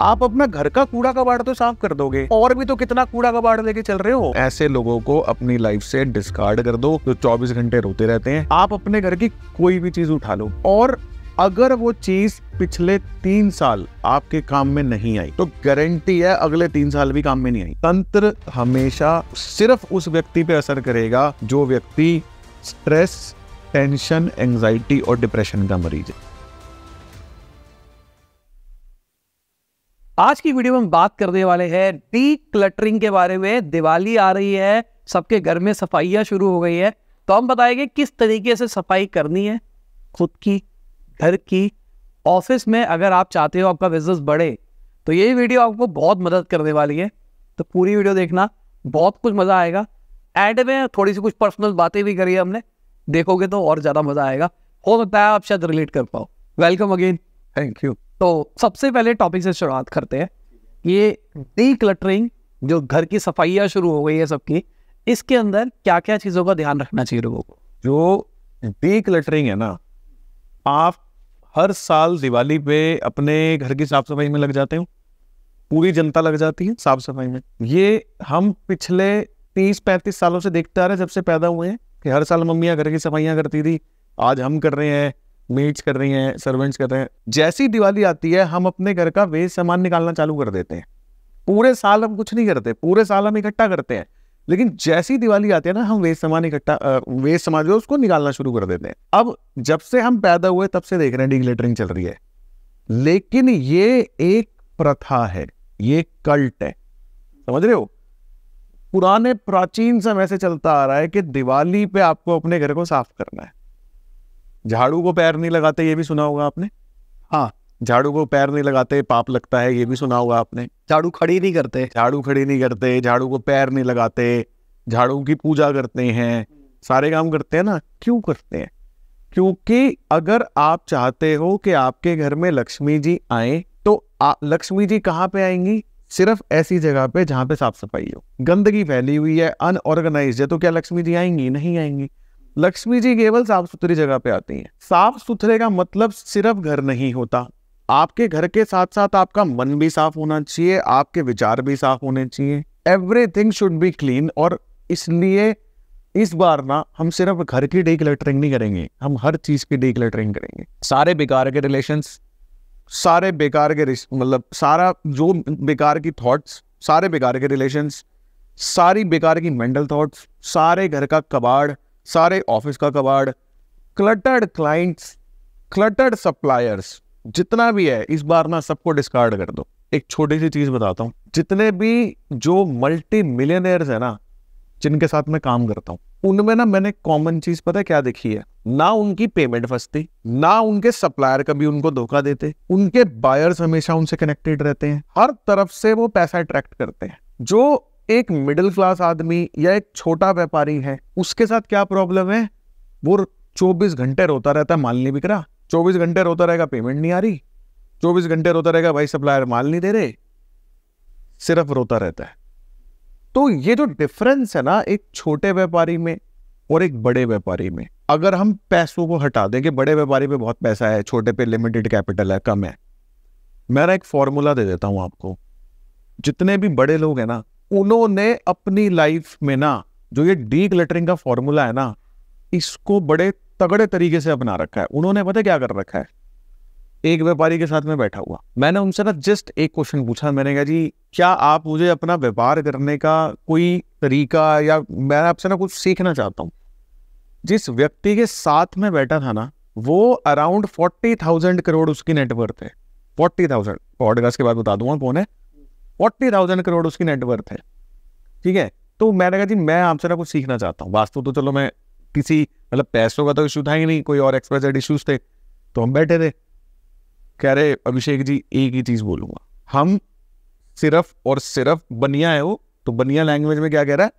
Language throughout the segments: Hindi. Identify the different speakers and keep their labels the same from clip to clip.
Speaker 1: आप अपना घर का कूड़ा कबाड़ तो साफ़ कर दोगे। और भी तो कितना कूड़ा कबाड़ लेके चल रहे हो? ऐसे लोगों को अपनी लाइफ से डिस्कार्ड कर दो जो 24 घंटे रोते रहते हैं। आप अपने घर की कोई भी चीज़ उठा लो। और अगर वो चीज़ पिछले तीन साल आपके काम में नहीं आई तो गारंटी है अगले तीन साल भी काम में नहीं आई। तंत्र हमेशा सिर्फ़ उस व्यक्ति पे असर करेगा जो व्यक्ति स्ट्रेस टेंशन एंजाइटी और डिप्रेशन का मरीज़ है।
Speaker 2: आज की वीडियो में हम बात करने वाले हैं डी क्लटरिंग के बारे में। दिवाली आ रही है, सबके घर में सफाइयाँ शुरू हो गई है। तो हम बताएँगे किस तरीके से सफ़ाई करनी है, खुद की, घर की। ऑफ़िस में अगर आप चाहते हो आपका बिज़नेस बढ़े तो ये वीडियो आपको बहुत मदद करने वाली है। तो पूरी वीडियो देखना, बहुत कुछ मज़ा आएगा। एड में थोड़ी सी कुछ पर्सनल बातें भी करी है हमने, देखोगे तो और ज़्यादा मज़ा आएगा। हो सकता है आप शायद रिलेट कर पाओ। वेलकम अगेन
Speaker 1: थैंक यू
Speaker 2: तो सबसे पहले टॉपिक से शुरुआत करते हैं। ये डी क्लटरिंग जो घर की सफाइयाँ शुरू हो गई है सबकी, इसके अंदर क्या क्या चीज़ों का ध्यान रखना चाहिए लोगों को?
Speaker 1: जो डी क्लटरिंग है ना, आप हर साल दिवाली पे अपने घर की साफ़ सफ़ाई में लग जाते हो। पूरी जनता लग जाती है साफ़ सफ़ाई में। ये हम पिछले तीस पैंतीस सालों से देखते आ रहे हैं, जब से पैदा हुए हैं, कि हर साल मम्मियाँ घर की सफाइयाँ करती थी, आज हम कर रहे हैं मेड्स कर रही हैं सर्वेंट्स कर रहे हैं। जैसी दिवाली आती है, हम अपने घर का वेस्ट सामान निकालना चालू कर देते हैं। पूरे साल हम कुछ नहीं करते, पूरे साल हम इकट्ठा करते हैं। लेकिन जैसी दिवाली आती है ना, हम वेस्ट सामान इकट्ठा वेस्ट सामान जो उसको निकालना शुरू कर देते हैं। अब जब से हम पैदा हुए, तब से देख रहे हैं डिग्लेटरिंग चल रही है। लेकिन ये एक प्रथा है, ये कल्ट है। समझ रहे हो? पुराने प्राचीन समय से चलता आ रहा है कि दिवाली पे आपको अपने घर को साफ़ करना है। झाड़ू को पैर नहीं लगाते ये भी सुना होगा आपने?
Speaker 2: हाँ।
Speaker 1: झाड़ू को पैर नहीं लगाते पाप लगता है ये भी सुना होगा आपने।
Speaker 2: झाड़ू खड़ी नहीं करते।
Speaker 1: झाड़ू खड़ी नहीं करते झाड़ू को पैर नहीं लगाते झाड़ू की पूजा करते हैं सारे काम करते हैं ना? क्यों करते हैं? क्योंकि अगर आप चाहते हो कि आपके घर में लक्ष्मी जी आए तो लक्ष्मी जी कहाँ पे आएँगी? सिर्फ़ ऐसी जगह पे जहाँ पे साफ़ सफ़ाई हो। गंदगी फैली हुई है अनऑर्गेनाइज है तो क्या लक्ष्मी जी आएँगी? नहीं आएँगी। लक्ष्मी जी केवल साफ़ सुथरी जगह पे आती हैं। साफ़ सुथरे का मतलब सिर्फ़ घर नहीं होता। आपके घर के साथ साथ आपका मन भी साफ़ होना चाहिए, आपके विचार भी साफ़ होने चाहिए। एवरीथिंग शुड बी क्लीन और इसलिए इस बार ना हम सिर्फ़ घर की डीक्लटरिंग नहीं करेंगे, हम हर चीज़ की डीक्लटरिंग करेंगे। सारे बेकार के रिलेशन सारे बेकार के मतलब सारा जो बेकार की थॉट्स सारे बेकार के रिलेशंस सारी बेकार की मेंटल थॉट्स सारे घर का कबाड़ सारे ऑफ़िस का कबाड़ क्लटर्ड क्लाइंट्स क्लटर्ड सप्लायर्स जितना भी है, इस बार ना सबको डिस्कार्ड कर दो। एक छोटी सी चीज़ बताता हूँ। जितने भी जो मल्टी मिलियनर्स है ना, जिनके साथ मैं काम करता हूँ, उनमें ना मैंने कॉमन चीज़ पता है क्या देखी है? ना उनकी पेमेंट फंसती, ना उनके सप्लायर कभी उनको धोखा देते, उनके बायर्स हमेशा उनसे कनेक्टेड रहते हैं। हर तरफ़ से वो पैसा अट्रैक्ट करते हैं। जो एक मिडिल क्लास आदमी या एक छोटा व्यापारी है, उसके साथ क्या प्रॉब्लम है? वो 24 घंटे रोता रहता है, माल नहीं बिक रहा। 24 घंटे रोता रहेगा पेमेंट नहीं आ रही। 24 घंटे रोता रहेगा, भाई सप्लायर माल नहीं दे रहे। सिर्फ़ रोता रहता है। तो ये जो डिफरेंस है ना, एक छोटे व्यापारी में और एक बड़े व्यापारी में, अगर हम पैसों को हटा दें कि बड़े व्यापारी पे बहुत पैसा है, छोटे पे लिमिटेड कैपिटल है, कम है। मैं एक फॉर्मूला दे देता हूँ आपको। जितने भी बड़े लोग हैं ना उन्होंने अपनी लाइफ में ना, जो ये डी क्लटरिंग का फॉर्मूला है ना, इसको बड़े तगड़े तरीके से अपना रखा है। उन्होंने पता क्या कर रखा है? एक व्यापारी के साथ में बैठा हुआ। मैंने उनसे ना जस्ट एक क्वेश्चन पूछा। मैंने कहा, जी, क्या आप मुझे अपना व्यापार करने का कोई तरीका या मैं आपसे ना कुछ सीखना चाहता हूँ? जिस व्यक्ति के साथ में बैठा था ना, वो अराउंड फोर्टी थाउज़ेंड करोड़ उसकी नेटवर्थ है। फोर्टी थाउज़ेंड पॉडकास्ट के बाद बता दूँगा कौन है? फोर्टी थाउज़ेंड करोड़ उसकी नेटवर्थ है। ठीक है? तो मैंने कहा, जी, मैं आपसे ना कुछ सीखना चाहता हूँ। वास्तव तो चलो मैं किसी मतलब पैसों का तो इशू था ही नहीं, कोई और एक्सप्रेस इशूज थे तो हम बैठे थे। कह रहे, अभिषेक जी, एक ही चीज़ बोलूँगा। हम सिर्फ़ और सिर्फ़ बनिया है वो तो बनिया लैंग्वेज में क्या कह रहा है?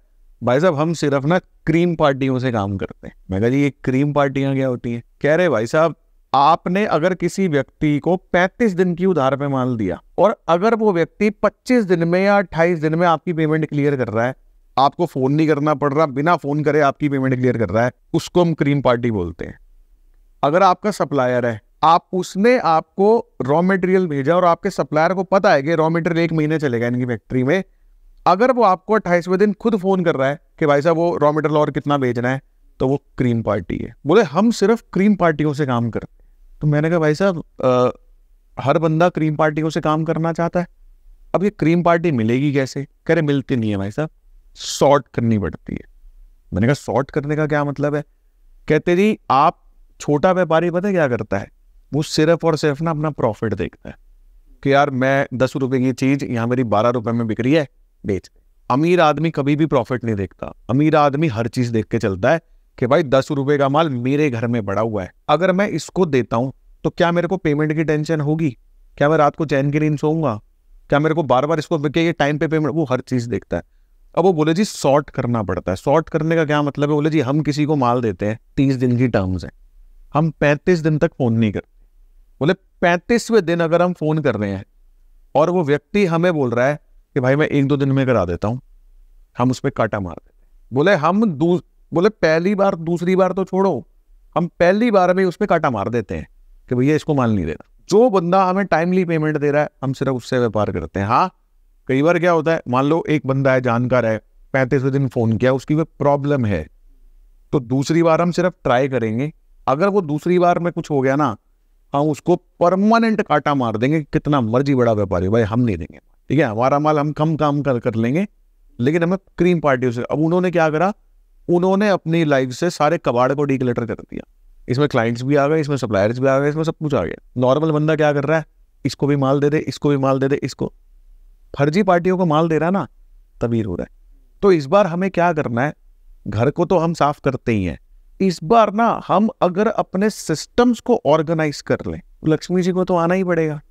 Speaker 1: भाई साहब, हम सिर्फ़ ना क्रीम पार्टियों से काम करते हैं। मैं कहा, जी, ये क्रीम पार्टियाँ क्या होती हैं? कह रहे, भाई साहब आपने अगर किसी व्यक्ति को 35 दिन की उधार पे माल दिया और अगर वो व्यक्ति 25 दिन में या 28 दिन में आपकी पेमेंट क्लियर कर रहा है, आपको फ़ोन नहीं करना पड़ रहा, बिना फ़ोन करे आपकी पेमेंट क्लियर कर रहा है, उसको हम क्रीम पार्टी बोलते हैं। अगर आपका सप्लायर है, आप, उसने आपको रॉ मटेरियल भेजा और आपके सप्लायर को पता है कि रॉ मटेरियल एक महीने चलेगा इनकी फैक्ट्री में, अगर वो आपको अट्ठाईसवें दिन खुद फ़ोन कर रहा है कि भाई साहब वो रॉ मटेरियल और कितना भेजना है तो वो क्रीम पार्टी है। बोले, हम सिर्फ़ क्रीम पार्टियों से काम करते तो मैंने कहा, भाई साहब हर बंदा क्रीम पार्टियों से काम करना चाहता है। अब ये क्रीम पार्टी मिलेगी कैसे? कह रहे, मिलती नहीं है भाई साहब, सॉर्ट करनी पड़ती है। मैंने कहा, सॉर्ट करने का क्या मतलब है? कहते, जी, आप छोटा व्यापारी, पता क्या करता है? वो सिर्फ़ और सिर्फ़ ना अपना प्रॉफिट देखता है कि यार, मैं दस रुपए की चीज़ यहाँ मेरी बारह रुपए में बिक रही है, बेच अमीर आदमी कभी भी प्रॉफिट नहीं देखता। अमीर आदमी हर चीज़ देख के चलता है। कि भाई दस रुपए का माल मेरे घर में बड़ा हुआ है। अगर मैं इसको देता हूँ तो क्या मेरे को पेमेंट की टेंशन होगी? क्या मैं रात को चैन की नींद सोऊँगा? क्या मेरे को बार बार इसको बिके टाइम पे पेमेंट वो हर चीज़ देखता है। अब वो बोले, जी सॉर्ट करना पड़ता है। सॉर्ट करने का क्या मतलब है? बोले, जी, हम किसी को माल देते हैं, तीस दिन की टर्म्स है। हम पैंतीस दिन तक फ़ोन नहीं करते। बोले, पैंतीसवें दिन अगर हम फ़ोन कर रहे हैं, और वो व्यक्ति हमें बोल रहा है कि भाई मैं एक दो दिन में करा देता हूँ, हम उस पर काटा मार देते बोले, हम बोले, पहली बार, दूसरी बार तो छोड़ो। हम पहली बार में उस पर काटा मार देते हैं कि भैया इसको माल नहीं देना जो बंदा हमें टाइमली पेमेंट दे रहा है, हम सिर्फ़ उससे व्यापार करते हैं। हाँ कई बार क्या होता है, मान लो एक बंदा है, जानकार है, पैंतीसवें दिन फ़ोन किया, उसकी कोई प्रॉब्लम है। तो दूसरी बार हम सिर्फ़ ट्राई करेंगे। अगर वो दूसरी बार में कुछ हो गया ना, हम उसको परमानेंट काटा मार देंगे कितना मर्ज़ी बड़ा व्यापारी भाई हम नहीं देंगे। ठीक है, हमारा माल हम कम काम कर कर लेंगे, लेकिन हमें क्रीम पार्टियों से, अब उन्होंने क्या करा उन्होंने अपनी लाइफ से सारे कबाड़ को डीक्लेटर कर दिया। इसमें क्लाइंट्स भी आ गए, इसमें सप्लायर्स भी आ गए, इसमें सब कुछ आ गया। नॉर्मल बंदा क्या कर रहा है? इसको भी माल दे दे, इसको भी माल दे दे, इसको। फर्जी पार्टियों को माल दे रहा है ना, तभी रो रहा है। तो इस बार हमें क्या करना है? घर को तो हम साफ़ करते ही हैं। इस बार ना हम अगर अपने सिस्टम्स को ऑर्गेनाइज कर लें, लक्ष्मी जी को तो आना ही पड़ेगा।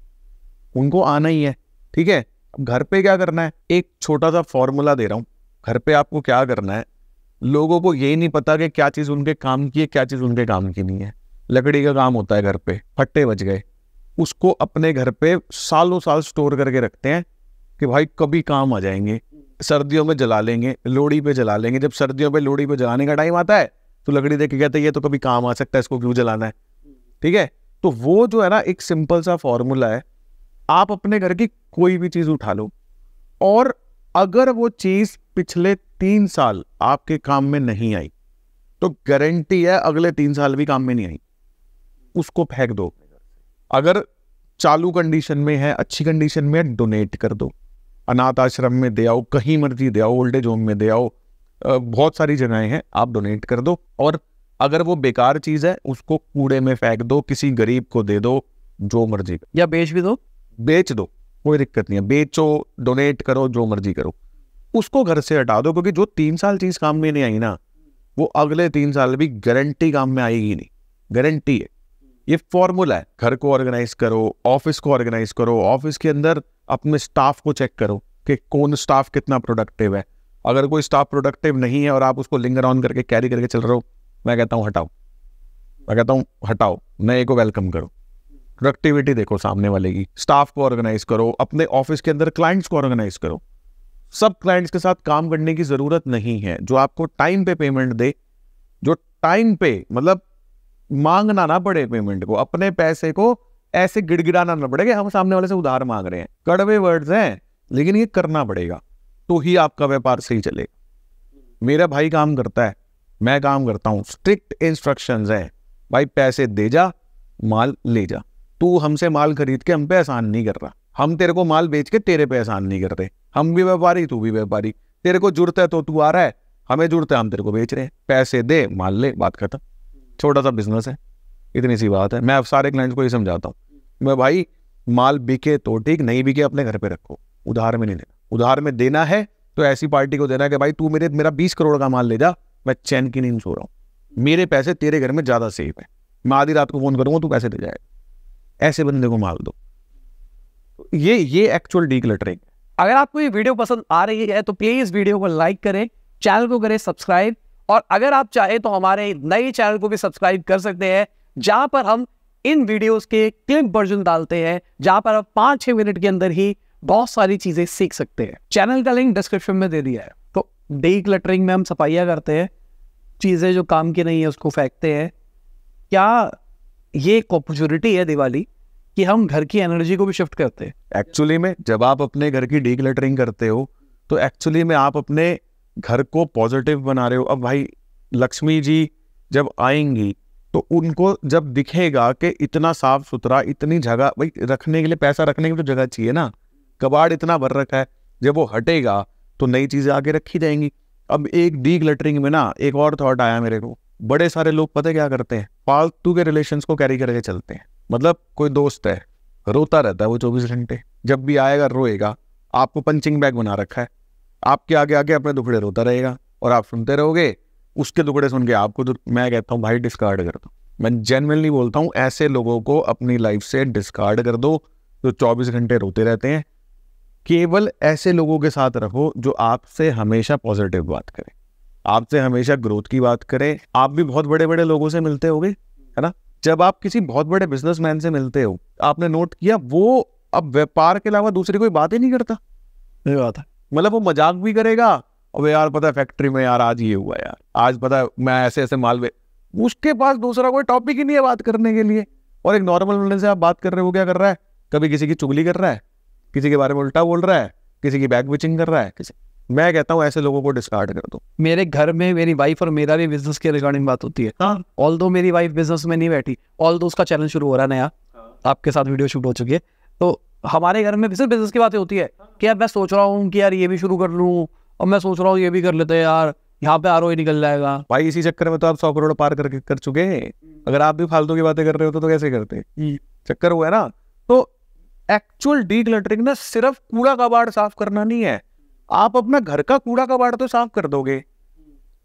Speaker 1: उनको आना ही है, ठीक है? घर पे क्या करना है? एक छोटा सा फॉर्मूला दे रहा हूँ। घर पे आपको क्या करना है? लोगों को यही नहीं पता कि क्या चीज़ उनके काम की है, क्या चीज़ उनके काम की नहीं है। लकड़ी का काम होता है घर पे, फट्टे बच गए। उसको अपने घर पे सालों साल स्टोर करके रखते हैं कि भाई कभी काम आ जाएँगे, सर्दियों में जला लेंगे लोड़ी पे जला लेंगे। जब सर्दियों पे लोड़ी पे जलाने का टाइम आता है तो लकड़ी देख के कहते हैं, ये तो कभी काम आ सकता है, इसको क्यों जलाना है? ठीक है? तो वो जो है ना, एक सिंपल सा फॉर्मूला है, आप अपने घर की कोई भी चीज़ उठा लो। और अगर वो चीज़ पिछले तीन साल आपके काम में नहीं आई। तो गारंटी है अगले तीन साल भी काम में नहीं आई। उसको फेंक दो। अगर चालू कंडीशन में है अच्छी कंडीशन में है डोनेट कर दो। अनाथ आश्रम में दे आओ कहीं मर्ज़ी दे आओ ओल्ड एज होम में दे आओ। बहुत सारी जगहें हैं आप डोनेट कर दो। और अगर वो बेकार चीज़ है उसको कूड़े में फेंक दो किसी गरीब को दे दो जो मर्ज़ी।
Speaker 2: या बेच भी दो।
Speaker 1: बेच दो कोई दिक्कत नहीं है। बेचो डोनेट करो जो मर्ज़ी करो। उसको घर से हटा दो, क्योंकि जो तीन साल चीज़ काम में नहीं आई ना, वो अगले तीन साल भी गारंटी काम में आएगी नहीं। गारंटी है। ये फॉर्मूला है। घर को ऑर्गेनाइज करो ऑफ़िस को ऑर्गेनाइज करो ऑफ़िस के अंदर अपने स्टाफ को चेक करो कि कौन स्टाफ कितना प्रोडक्टिव है। अगर कोई स्टाफ प्रोडक्टिव नहीं है और आप उसको लिंगर ऑन करके कैरी करके चल रहे हो, मैं कहता हूँ हटाओ। मैं कहता हूँ हटाओ। नए को वेलकम करो। प्रोडक्टिविटी देखो सामने वाले की। स्टाफ को ऑर्गेनाइज करो, अपने ऑफ़िस के अंदर क्लाइंट्स को ऑर्गेनाइज करो। सब क्लाइंट्स के साथ काम करने की ज़रूरत नहीं है, जो आपको टाइम पे पेमेंट दे, जो टाइम पे मतलब मांगना ना पड़े पेमेंट को, अपने पैसे को ऐसे गिड़गिड़ाना ना पड़े कि हम सामने वाले से उधार मांग रहे हैं। कड़वे वर्ड्स हैं, लेकिन ये करना पड़ेगा तो ही आपका व्यापार सही चलेगा। मेरा भाई काम करता है, मैं काम करता हूँ स्ट्रिक्ट इंस्ट्रक्शंस हैं, भाई पैसे दे जा, माल ले जा। तू हमसे माल खरीद के हम पे एहसान नहीं कर रहा। हम तेरे को माल बेच के तेरे पे एहसान नहीं करते। हम भी व्यापारी, तू भी व्यापारी। तेरे को जुड़ता है तो तू आ रहा है। हमें जुड़ता है, हम तेरे को बेच रहे हैं। पैसे दे माल ले, बात खत्म। छोटा सा बिज़नेस है। इतनी सी बात है। मैं अब सारे क्लाइंट्स को ये समझाता हूँ। मैं भाई, माल बिके तो ठीक, नहीं बिके अपने घर पे रखो। उधार में नहीं देना उधार में देना है तो ऐसी पार्टी को देना है कि भाई, तू मेरे, मेरा बीस करोड़ का माल ले जा। मैं चैन की नींद सो रहा हूँ। मेरे पैसे तेरे घर में ज़्यादा सेफ़ है। मैं आधी रात को फ़ोन करूँगा, तू पैसे दे जाएगा। ऐसे बंदे को माल दो। ये ये एक्चुअल डी क्लटरिंग
Speaker 2: अगर आपको ये वीडियो पसंद आ रही है तो प्लीज़ वीडियो को लाइक करें चैनल को करें सब्सक्राइब और अगर आप चाहे तो हमारे नए चैनल को भी सब्सक्राइब कर सकते हैं, जहाँ पर हम इन वीडियोस के क्लिप वर्जन डालते हैं, जहाँ पर आप पाँच छह मिनट के अंदर ही बहुत सारी चीज़ें सीख सकते हैं। चैनल का लिंक डिस्क्रिप्शन में दे दिया है। तो डे क्लटरिंग में हम सफाइया करते हैं, चीज़ें जो काम की नहीं है उसको फेंकते हैं। क्या ये एक अपॉर्चुनिटी है दिवाली? कि हम घर की एनर्जी को भी शिफ्ट करते हैं।
Speaker 1: एक्चुअली में जब आप अपने घर की डीक्लटरिंग करते हो तो एक्चुअली में आप अपने घर को पॉजिटिव बना रहे हो। अब भाई, लक्ष्मी जी जब आएँगी तो उनको जब दिखेगा कि इतना साफ़ सुथरा, इतनी जगह, भाई, रखने के लिए पैसा रखने की तो जगह चाहिए ना। कबाड़ इतना भर रखा है, जब वो हटेगा तो नई चीज़ें आगे रखी जाएँगी। अब एक डी ग्लटरिंग में ना, एक और थॉट आया मेरे को। बड़े सारे लोग पता क्या करते हैं? फालतू के रिलेशंस को कैरी करके चलते हैं। मतलब कोई दोस्त है, रोता रहता है वो चौबीस घंटे। जब भी आएगा, रोएगा। आपको पंचिंग बैग बना रखा है। आपके आगे आगे अपने दुखड़े रोता रहेगा और आप सुनते रहोगे, उसके दुखड़े सुन के आपको तो मैं कहता हूँ, भाई डिस्कार्ड कर दो। मैं जेनवनली बोलता हूँ, ऐसे लोगों को अपनी लाइफ से डिस्कार्ड कर दो, जो चौबीस घंटे रोते रहते हैं। केवल ऐसे लोगों के साथ रखो जो आपसे हमेशा पॉजिटिव बात करें। आपसे हमेशा ग्रोथ की बात करें। आप भी बहुत बड़े बड़े लोगों से मिलते होगे, है ना? जब आप किसी बहुत बड़े बिजनेसमैन से मिलते हो आपने नोट किया वो अब व्यापार के अलावा दूसरी कोई बात ही नहीं करता।
Speaker 2: ये बात है।
Speaker 1: मतलब वो मज़ाक भी करेगा अब यार पता है फैक्ट्री में यार आज ये हुआ यार आज पता है मैं ऐसे ऐसे माल में उसके पास दूसरा कोई टॉपिक ही नहीं है बात करने के लिए। और एक नॉर्मल बंदे से आप बात कर रहे हो क्या कर रहा है? कभी किसी की चुगली कर रहा है? किसी के बारे में उल्टा बोल रहा है? किसी की बैक विचिंग कर रहा है? किसी मैं कहता हूँ ऐसे लोगों को डिस्कार्ड कर दो।
Speaker 2: मेरे घर में मेरी वाइफ और मेरा भी बिज़नेस के रिगार्डिंग बात होती है।
Speaker 1: हाँ।
Speaker 2: ऑल दो मेरी वाइफ बिज़नेस में नहीं बैठी ऑल दो उसका चैनल शुरू हो रहा है नया आपके साथ वीडियो शूट हो चुकी है तो हमारे घर में सिर्फ़ बिज़नेस की बातें होती है कि यार मैं सोच रहा हूँ कि यार ये भी शुरू कर लूँ और मैं सोच रहा हूँ ये भी कर लेते हैं यार यहाँ पे आर निकल जाएगा।
Speaker 1: भाई इसी चक्कर में तो आप सौ करोड़ पार करके कर चुके हैं। अगर आप भी फालतू की बातें कर रहे हो तो, तो कैसे करते चक्कर हुआ है ना। तो एक्चुअल डी ना सिर्फ़ कूड़ा कबाड़ साफ़ करना नहीं है। आप अपना घर का कूड़ा कबाड़ तो साफ़ कर दोगे।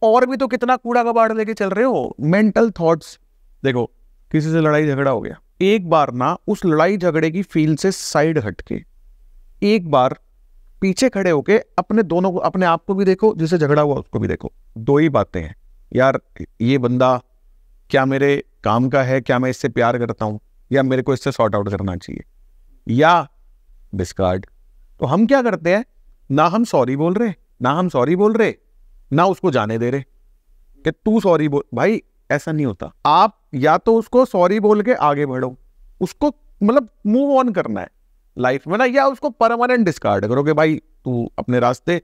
Speaker 1: और भी तो कितना कूड़ा कबाड़ लेके चल रहे हो? मेंटल थॉट्स देखो, किसी से लड़ाई झगड़ा हो गया। एक बार ना उस लड़ाई झगड़े की फ़ील्ड से साइड हटके, एक बार पीछे खड़े होके अपने दोनों को, अपने आप को भी देखो जिसे झगड़ा हुआ उसको भी देखो। दो ही बातें हैं। यार, ये बंदा क्या मेरे काम का है? क्या मैं इससे प्यार करता हूँ? या मेरे को इससे सॉर्ट आउट करना चाहिए? या डिस्कार्ड तो हम क्या करते हैं? ना हम सॉरी बोल रहे, ना हम सॉरी बोल रहे, ना उसको जाने दे रहे, कि तू सॉरी बोल, भाई ऐसा नहीं होता। आप या तो उसको सॉरी बोल के आगे बढ़ो, उसको मतलब मूव ऑन करना है लाइफ में ना, या उसको परमानेंट डिस्कार्ड करो कि भाई तू अपने रास्ते,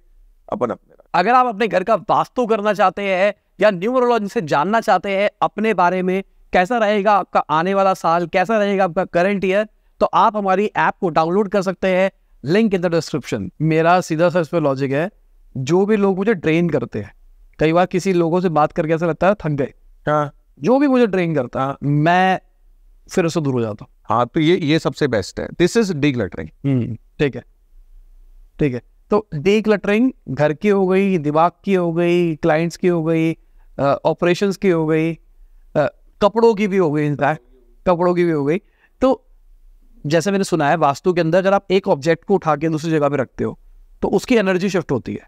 Speaker 1: अपन अपने
Speaker 2: अगर आप अपने घर का वास्तु करना चाहते हैं, या न्यूमरोलॉजी से जानना चाहते हैं अपने बारे में, कैसा रहेगा आपका आने वाला साल, कैसा रहेगा आपका करंट ईयर तो आप हमारी ऐप को डाउनलोड कर सकते हैं। लिंक इन द डिस्क्रिप्शन मेरा सीधा सा इस पर लॉजिक है। जो भी लोग मुझे ट्रेन करते हैं कई बार किसी लोगों से बात करके ऐसा लगता है थक गए।
Speaker 1: हाँ।
Speaker 2: जो भी मुझे ट्रेन करता है मैं फिर उससे दूर हो जाता हूँ।
Speaker 1: हाँ तो ये ये सबसे बेस्ट है। दिस इज़ डी क्लटरिंग
Speaker 2: ठीक है। ठीक है। तो डी क्लटरिंग घर की हो गई दिमाग की हो गई क्लाइंट्स की हो गई ऑपरेशंस की हो गई कपड़ों की भी हो गई इनफैक्ट कपड़ों की भी हो गई। तो जैसे मैंने सुना है, वास्तु के अंदर जब आप एक ऑब्जेक्ट को उठा के दूसरी जगह पे रखते हो तो उसकी एनर्जी शिफ्ट होती है।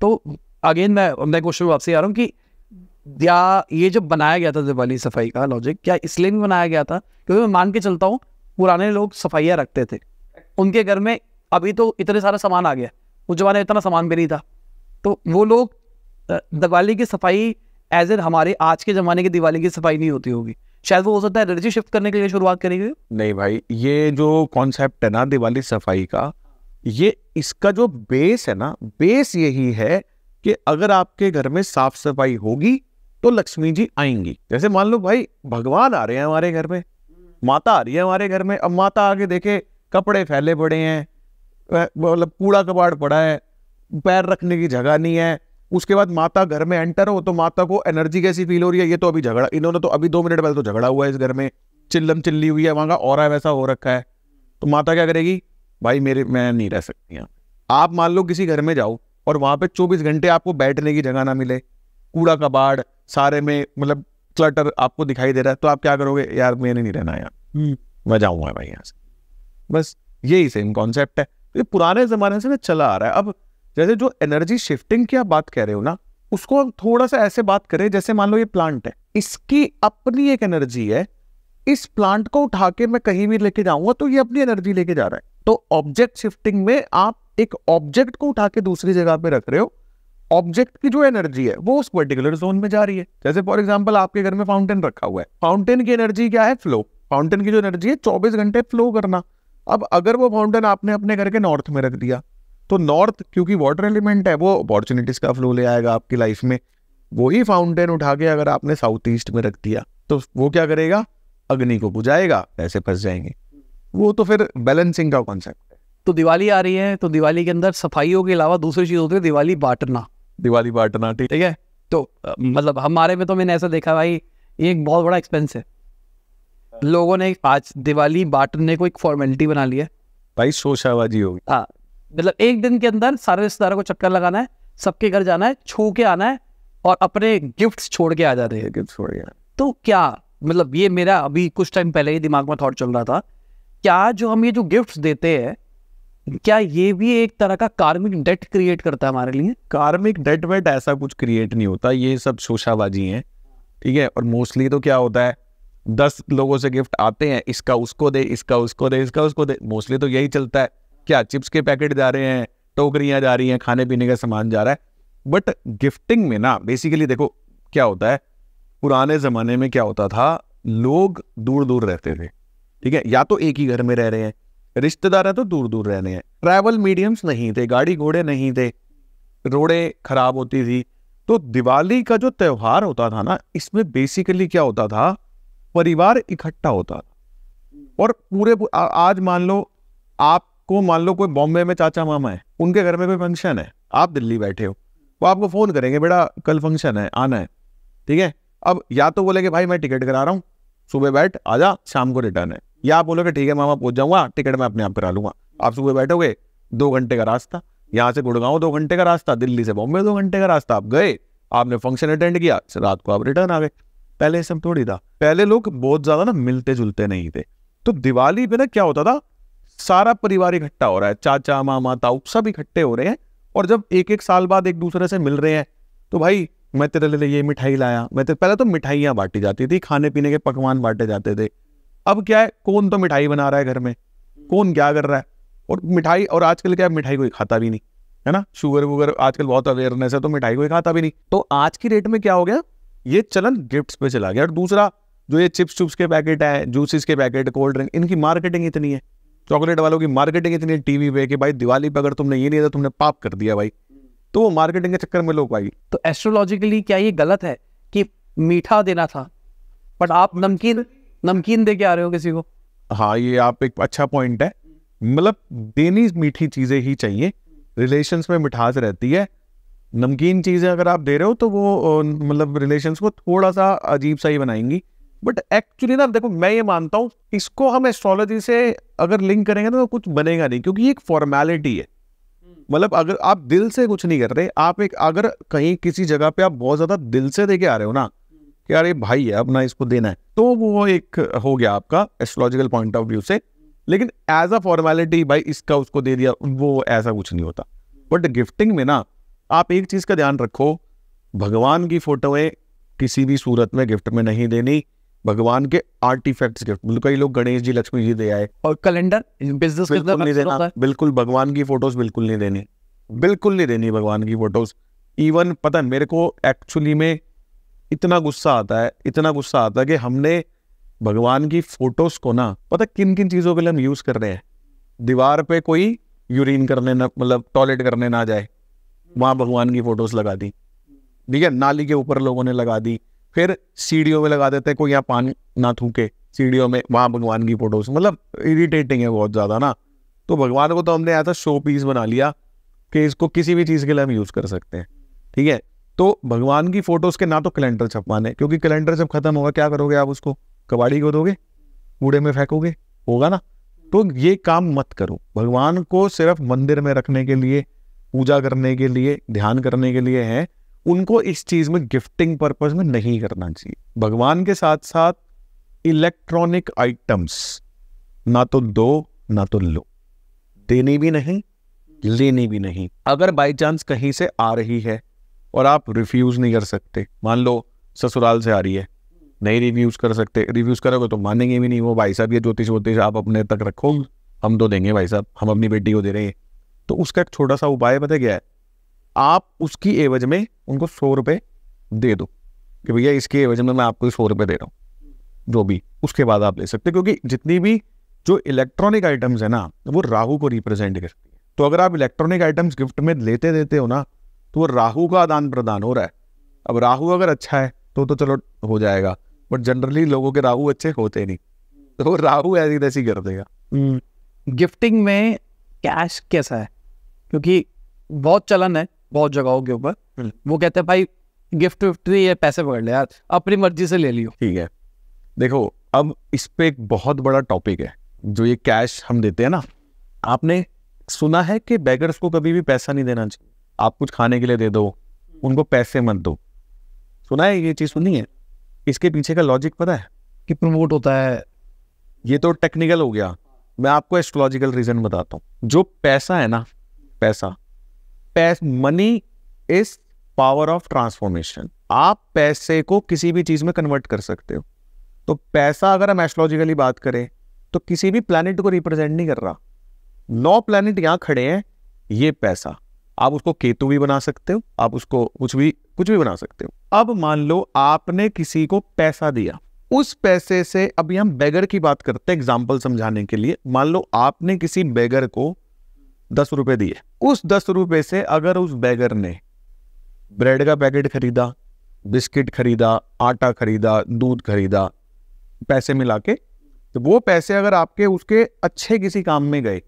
Speaker 2: तो अगेन मैं मैं क्वेश्चन आपसे आ रहा हूँ कि या ये जब बनाया गया था दिवाली सफ़ाई का लॉजिक क्या इसलिए भी बनाया गया था? क्योंकि मैं मान के चलता हूँ, पुराने लोग सफाइयाँ रखते थे। उनके घर में अभी तो इतने सारा सामान आ गया उस जमाने इतना सामान भी नहीं था। तो वो लोग दिवाली की सफ़ाई एज एन हमारे आज के ज़माने की दिवाली की सफ़ाई नहीं होती होगी। शायद वो हो सकता है एनर्जी शिफ्ट करने के लिए शुरुआत करेंगे
Speaker 1: नहीं भाई, ये जो कॉन्सेप्ट है ना दिवाली सफ़ाई का, ये इसका जो बेस है ना बेस यही है कि अगर आपके घर में साफ़ सफ़ाई होगी तो लक्ष्मी जी आएँगी। जैसे मान लो भाई, भगवान आ रहे हैं हमारे घर में, माता आ रही है हमारे घर में, अब माता आगे देखे, कपड़े फैले पड़े हैं मतलब कूड़ा कबाड़ पड़ा है, पैर रखने की जगह नहीं है उसके बाद माता घर में एंटर हो तो माता को एनर्जी कैसी फील हो रही है? ये तो अभी झगड़ा इन्होंने तो अभी दो मिनट पहले तो झगड़ा हुआ है इस घर में। चिल्लम चिल्ली हुई है वहाँ का और वैसा हो रखा है। तो माता क्या करेगी? भाई मेरे मैं नहीं रह सकती यहाँ। आप मान लो किसी घर में जाओ और वहाँ पे 24 घंटे आपको बैठने की जगह ना मिले। कूड़ा कबाड़ सारे में मतलब क्लटर आपको दिखाई दे रहा है। तो आप क्या करोगे? यार मैंने नहीं रहना यार हम्म। मैं जाऊँगा भाई यहाँ से। बस यही सेम कॉन्सेप्ट है। ये पुराने जमाने से ना चला आ रहा है। अब जैसे जो एनर्जी शिफ्टिंग की आप बात कह रहे हो ना, उसको हम थोड़ा सा ऐसे बात करें जैसे मान लो ये प्लांट है। इसकी अपनी एक एनर्जी है, इस प्लांट को उठा के मैं कहीं भी लेके जाऊँगा तो ये अपनी एनर्जी लेके जा रहा है। तो ऑब्जेक्ट शिफ्टिंग में आप एक ऑब्जेक्ट को उठा के दूसरी जगह पे रख रहे हो ऑब्जेक्ट की जो एनर्जी है, वो उस पर्टिकुलर जोन में जा रही है। जैसे फॉर एग्ज़ाम्पल आपके घर में फाउंटेन रखा हुआ है। फाउंटेन की एनर्जी क्या है? फ्लो फाउंटेन की जो एनर्जी है, चौबीस घंटे फ्लो करना। अब अगर वो फाउंटेन आपने अपने घर के नॉर्थ में रख दिया तो नॉर्थ क्योंकि वाटर एलिमेंट है वो अपॉर्चुनिटीज़ का फ्लो ले आएगा आपकी लाइफ में। वही फाउंटेन उठा के अगर आपने साउथ ईस्ट में रख दिया तो वो क्या करेगा? अग्नि को बुझाएगा पैसे फंस जाएँगे। वो तो फिर बैलेंसिंग का कॉन्सेप्ट है।
Speaker 2: तो दिवाली आ रही है तो दिवाली के अंदर सफाइयों के अलावा दूसरी चीज़ होती है दिवाली बांटना।
Speaker 1: दिवाली बांटना ठीक
Speaker 2: है? तो मतलब हमारे में तो मैंने ऐसा देखा भाई ये एक बहुत बड़ा एक्सपेंस है। लोगों ने आज दिवाली बांटने को एक फॉर्मेलिटी बना लिया है।
Speaker 1: भाई शोशाबाजी होगी।
Speaker 2: हाँ मतलब एक दिन के अंदर सारे रिश्तेदारों को चक्कर लगाना है सबके घर जाना है छू के आना है और अपने गिफ्ट छोड़ के आ जाते हैं।
Speaker 1: लेकिन छोड़िए
Speaker 2: तो क्या मतलब ये मेरा अभी कुछ टाइम पहले ही दिमाग में थॉट चल रहा था क्या जो हम ये जो गिफ्ट्स देते हैं क्या ये भी एक तरह का कार्मिक डेट क्रिएट करता है हमारे लिए?
Speaker 1: कार्मिक डेट वेट ऐसा कुछ क्रिएट नहीं होता ये सब शोशाबाजी है ठीक है? और मोस्टली तो क्या होता है दस लोगों से गिफ्ट आते हैं इसका उसको दे इसका उसको दे इसका उसको दे मोस्टली तो यही चलता है। क्या चिप्स के पैकेट जा रहे हैं, टोकरियाँ जा रही हैं, खाने पीने का सामान जा रहा है। बट गिफ्टिंग में ना बेसिकली देखो क्या होता है, पुराने जमाने में क्या होता था, लोग दूर दूर रहते थे, ठीक है? या तो एक ही घर में रह रहे हैं, रिश्तेदार है तो दूर दूर रह रहे हैं ट्रैवल मीडियम्स नहीं थे गाड़ी घोड़े नहीं थे, रोडें खराब होती थी। तो दिवाली का जो त्योहार होता था ना, इसमें बेसिकली क्या होता था, परिवार इकट्ठा होता था। और पूरे आज मान लो आपको मान लो कोई बॉम्बे में चाचा मामा है, उनके घर में कोई फ़ंक्शन है, आप दिल्ली बैठे हो, वो आपको फ़ोन करेंगे, बेटा, कल फ़ंक्शन है, आना है। ठीक है? अब या तो बोलेगे, भाई, मैं टिकट करा रहा हूँ, सुबह बैठ, आजा, शाम को रिटर्न है। या आप बोलोगे, ठीक है, मामा, पहुँच जाऊँगा, टिकट मैं अपने आप करा लूँगा। आप सुबह बैठोगे, दो घंटे का रास्ता, यहाँ से गुड़गांव दो घंटे का रास्ता, दिल्ली से बॉम्बे दो घंटे का रास्ता, आप गए, आपने फ़ंक्शन अटेंड किया, रात को आप रिटर्न आ गए। पहले सब थोड़ी था। पहले लोग बहुत ज़्यादा ना मिलते जुलते नहीं थे। तो दिवाली पे ना क्या होता था सारा परिवार इकट्ठा हो रहा है, चाचा, मामा, ताऊ, सब इकट्ठे हो रहे हैं और जब एक एक साल बाद एक दूसरे से मिल रहे हैं तो भाई, मैं तेरे लिए ये मिठाई लाया। मैं तेरे, पहले तो मिठाइयाँ बांटी जाती थी खाने पीने के पकवान बांटे जाते थे। अब क्या है, कौन तो मिठाई बना रहा है घर में? कौन क्या कर रहा है? और मिठाई, और आजकल क्या मिठाई कोई खाता भी नहीं, है ना? शुगर वुगर आजकल बहुत अवेयरनेस है तो मिठाई कोई खाता भी नहीं। तो आज की डेट में क्या हो गया? ये चलन गिफ्ट्स पे चला गया। और दूसरा, जो ये चिप्स चुप्स के पैकेट है जूसेस के पैकेट कोल्ड ड्रिंक इनकी मार्केटिंग इतनी है। चॉकलेट वालों की मार्केटिंग इतनी टीवी पे कि भाई दिवाली पे अगर तुमने ये नहीं दिया तुमने पाप कर दिया भाई। तो वो मार्केटिंग के चक्कर में लोग भाई।
Speaker 2: तो एस्ट्रोलॉजिकली क्या ये गलत है कि मीठा देना था? बट आप नमकीन नमकीन दे के आ रहे हो किसी को?
Speaker 1: हाँ ये आप एक अच्छा पॉइंट है। मतलब देनी मीठी चीज़ें ही चाहिए। रिलेशन में मिठास रहती है। नमकीन चीज़ें अगर आप दे रहे हो तो वो मतलब रिलेशंस को थोड़ा सा अजीब सा ही बनाएँगी। बट एक्चुअली ना, देखो, मैं ये मानता हूँ, इसको हम एस्ट्रोलॉजी से अगर लिंक करेंगे तो कुछ बनेगा नहीं, क्योंकि एक फॉर्मेलिटी है। मतलब अगर आप दिल से कुछ नहीं कर रहे, आप एक, अगर कहीं किसी जगह पे आप बहुत ज़्यादा दिल से दे के आ रहे हो ना, कि यार ये भाई है, अपना इसको देना है तो वो एक हो गया आपका एस्ट्रोलॉजिकल पॉइंट ऑफ़ व्यू से। लेकिन एज अ फॉर्मेलिटी भाई इसका उसको दे दिया, वो ऐसा कुछ नहीं होता। बट गिफ्टिंग में ना, आप एक चीज़ का ध्यान रखो, भगवान की फोटोएँ किसी भी सूरत में गिफ्ट में नहीं देनी भगवान के आर्टिफैक्ट्स गिफ्ट मतलब कई लोग गणेश जी लक्ष्मी जी दे आए।
Speaker 2: और कैलेंडर बिज़नेस
Speaker 1: बिल्कुल नहीं देना बिल्कुल भगवान की फ़ोटोज़ बिल्कुल नहीं देनी बिल्कुल नहीं देनी भगवान की फ़ोटोज़ इवन पता मेरे को एक्चुअली में इतना गुस्सा आता है इतना गुस्सा आता है कि हमने भगवान की फ़ोटोज़ को ना पता किन किन चीज़ों के लिए हम यूज़ कर रहे हैं? दीवार पे कोई यूरिन करने ना मतलब टॉयलेट करने ना जाए वहाँ भगवान की फ़ोटोज़ लगा दी। ठीक है नाली के ऊपर लोगों ने लगा दी फिर सीढ़ियों में लगा देते हैं, कोई यहाँ पानी ना थूके। सीढ़ियों में, वहाँ भगवान की फ़ोटोज़ मतलब इरिटेटिंग है बहुत ज़्यादा ना। तो भगवान को तो हमने ऐसा शो पीस बना लिया कि इसको किसी भी चीज़ के लिए हम यूज़ कर सकते हैं। ठीक है? तो भगवान की फ़ोटोज़ के ना तो कैलेंडर छपवाने क्योंकि कैलेंडर जब खत्म होगा, क्या करोगे आप उसको? कबाड़ी को दोगे कूड़े में फेंकोगे? होगा ना? तो ये काम मत करो। भगवान को सिर्फ़ मंदिर में रखने के लिए, पूजा करने के लिए, ध्यान करने के लिए है। उनको इस चीज़ में गिफ्टिंग पर्पज में नहीं करना चाहिए। भगवान के साथ साथ इलेक्ट्रॉनिक आइटम्स ना तो दो, ना तो लो। देनी भी नहीं, लेनी भी नहीं। अगर बाई चांस कहीं से आ रही है और आप रिफ्यूज नहीं कर सकते, मान लो ससुराल से आ रही है, नहीं रिव्यूज़ कर सकते रिव्यूज़ करोगे तो मानेंगे भी नहीं, वो भाई साहब ये ज्योतिष वोतिष आप अपने तक रखो हम तो देंगे भाई साहब, हम अपनी बेटी को दे रहे हैं। तो उसका एक छोटा सा उपाय पता क्या है? आप उसकी एवज में उनको सौ रुपए दे दो कि भैया इसके एवज में मैं आपको सौ रुपए दे रहा हूँ, जो भी, उसके बाद आप ले सकते हैं, क्योंकि जितनी भी जो इलेक्ट्रॉनिक आइटम्स है ना, वो राहु को रिप्रेजेंट करती है। तो अगर आप इलेक्ट्रॉनिक आइटम्स गिफ्ट में लेते देते हो ना तो वो राहु का आदान प्रदान हो रहा है। अब राहु अगर अच्छा है तो तो चलो हो जाएगा बट जनरली लोगों के राहु अच्छे होते नहीं। तो वो राहु ऐसी तैसी कर देगा।
Speaker 2: गिफ्टिंग में कैश कैसा है? क्योंकि बहुत चलन है बहुत जगहों के ऊपर।
Speaker 1: हम्म।
Speaker 2: वो कहते हैं भाई गिफ्ट विफ्ट नहीं है पैसे पकड़ ले यार अपनी मर्ज़ी से ले लियो।
Speaker 1: ठीक है। देखो अब इस पे एक बहुत बड़ा टॉपिक है जो ये कैश हम देते हैं ना। आपने सुना है कि बेगर्स को कभी भी पैसा नहीं देना चाहिए? आप कुछ खाने के लिए दे दो उनको पैसे मत दो। सुना है ये चीज़ सुनी है? इसके पीछे का लॉजिक पता है?
Speaker 2: कि प्रमोट होता है।
Speaker 1: ये तो टेक्निकल हो गया। मैं आपको एस्ट्रोलॉजिकल रीजन बताता हूँ। जो पैसा है ना पैस money is power of transformation आप पैसे को किसी भी चीज़ में कन्वर्ट कर सकते हो। तो पैसा अगर हम एस्ट्रोलॉजिकली बात करें तो किसी भी प्लैनेट को रिप्रेजेंट नहीं कर रहा। नौ प्लैनेट यहाँ खड़े हैं, ये पैसा। आप उसको केतु भी बना सकते हो, आप उसको कुछ भी कुछ भी बना सकते हो। अब मान लो आपने किसी को पैसा दिया। उस पैसे से अभी हम बेगर की बात करते हैं एग्ज़ाम्पल समझाने के लिए। मान लो आपने किसी बेगर को दस रुपए दिए। उस दस रुपए से अगर उस बैगर ने ब्रेड का पैकेट खरीदा, बिस्किट खरीदा, आटा खरीदा, दूध खरीदा, पैसे मिला के तो वो पैसे अगर आपके उसके अच्छे किसी काम में गए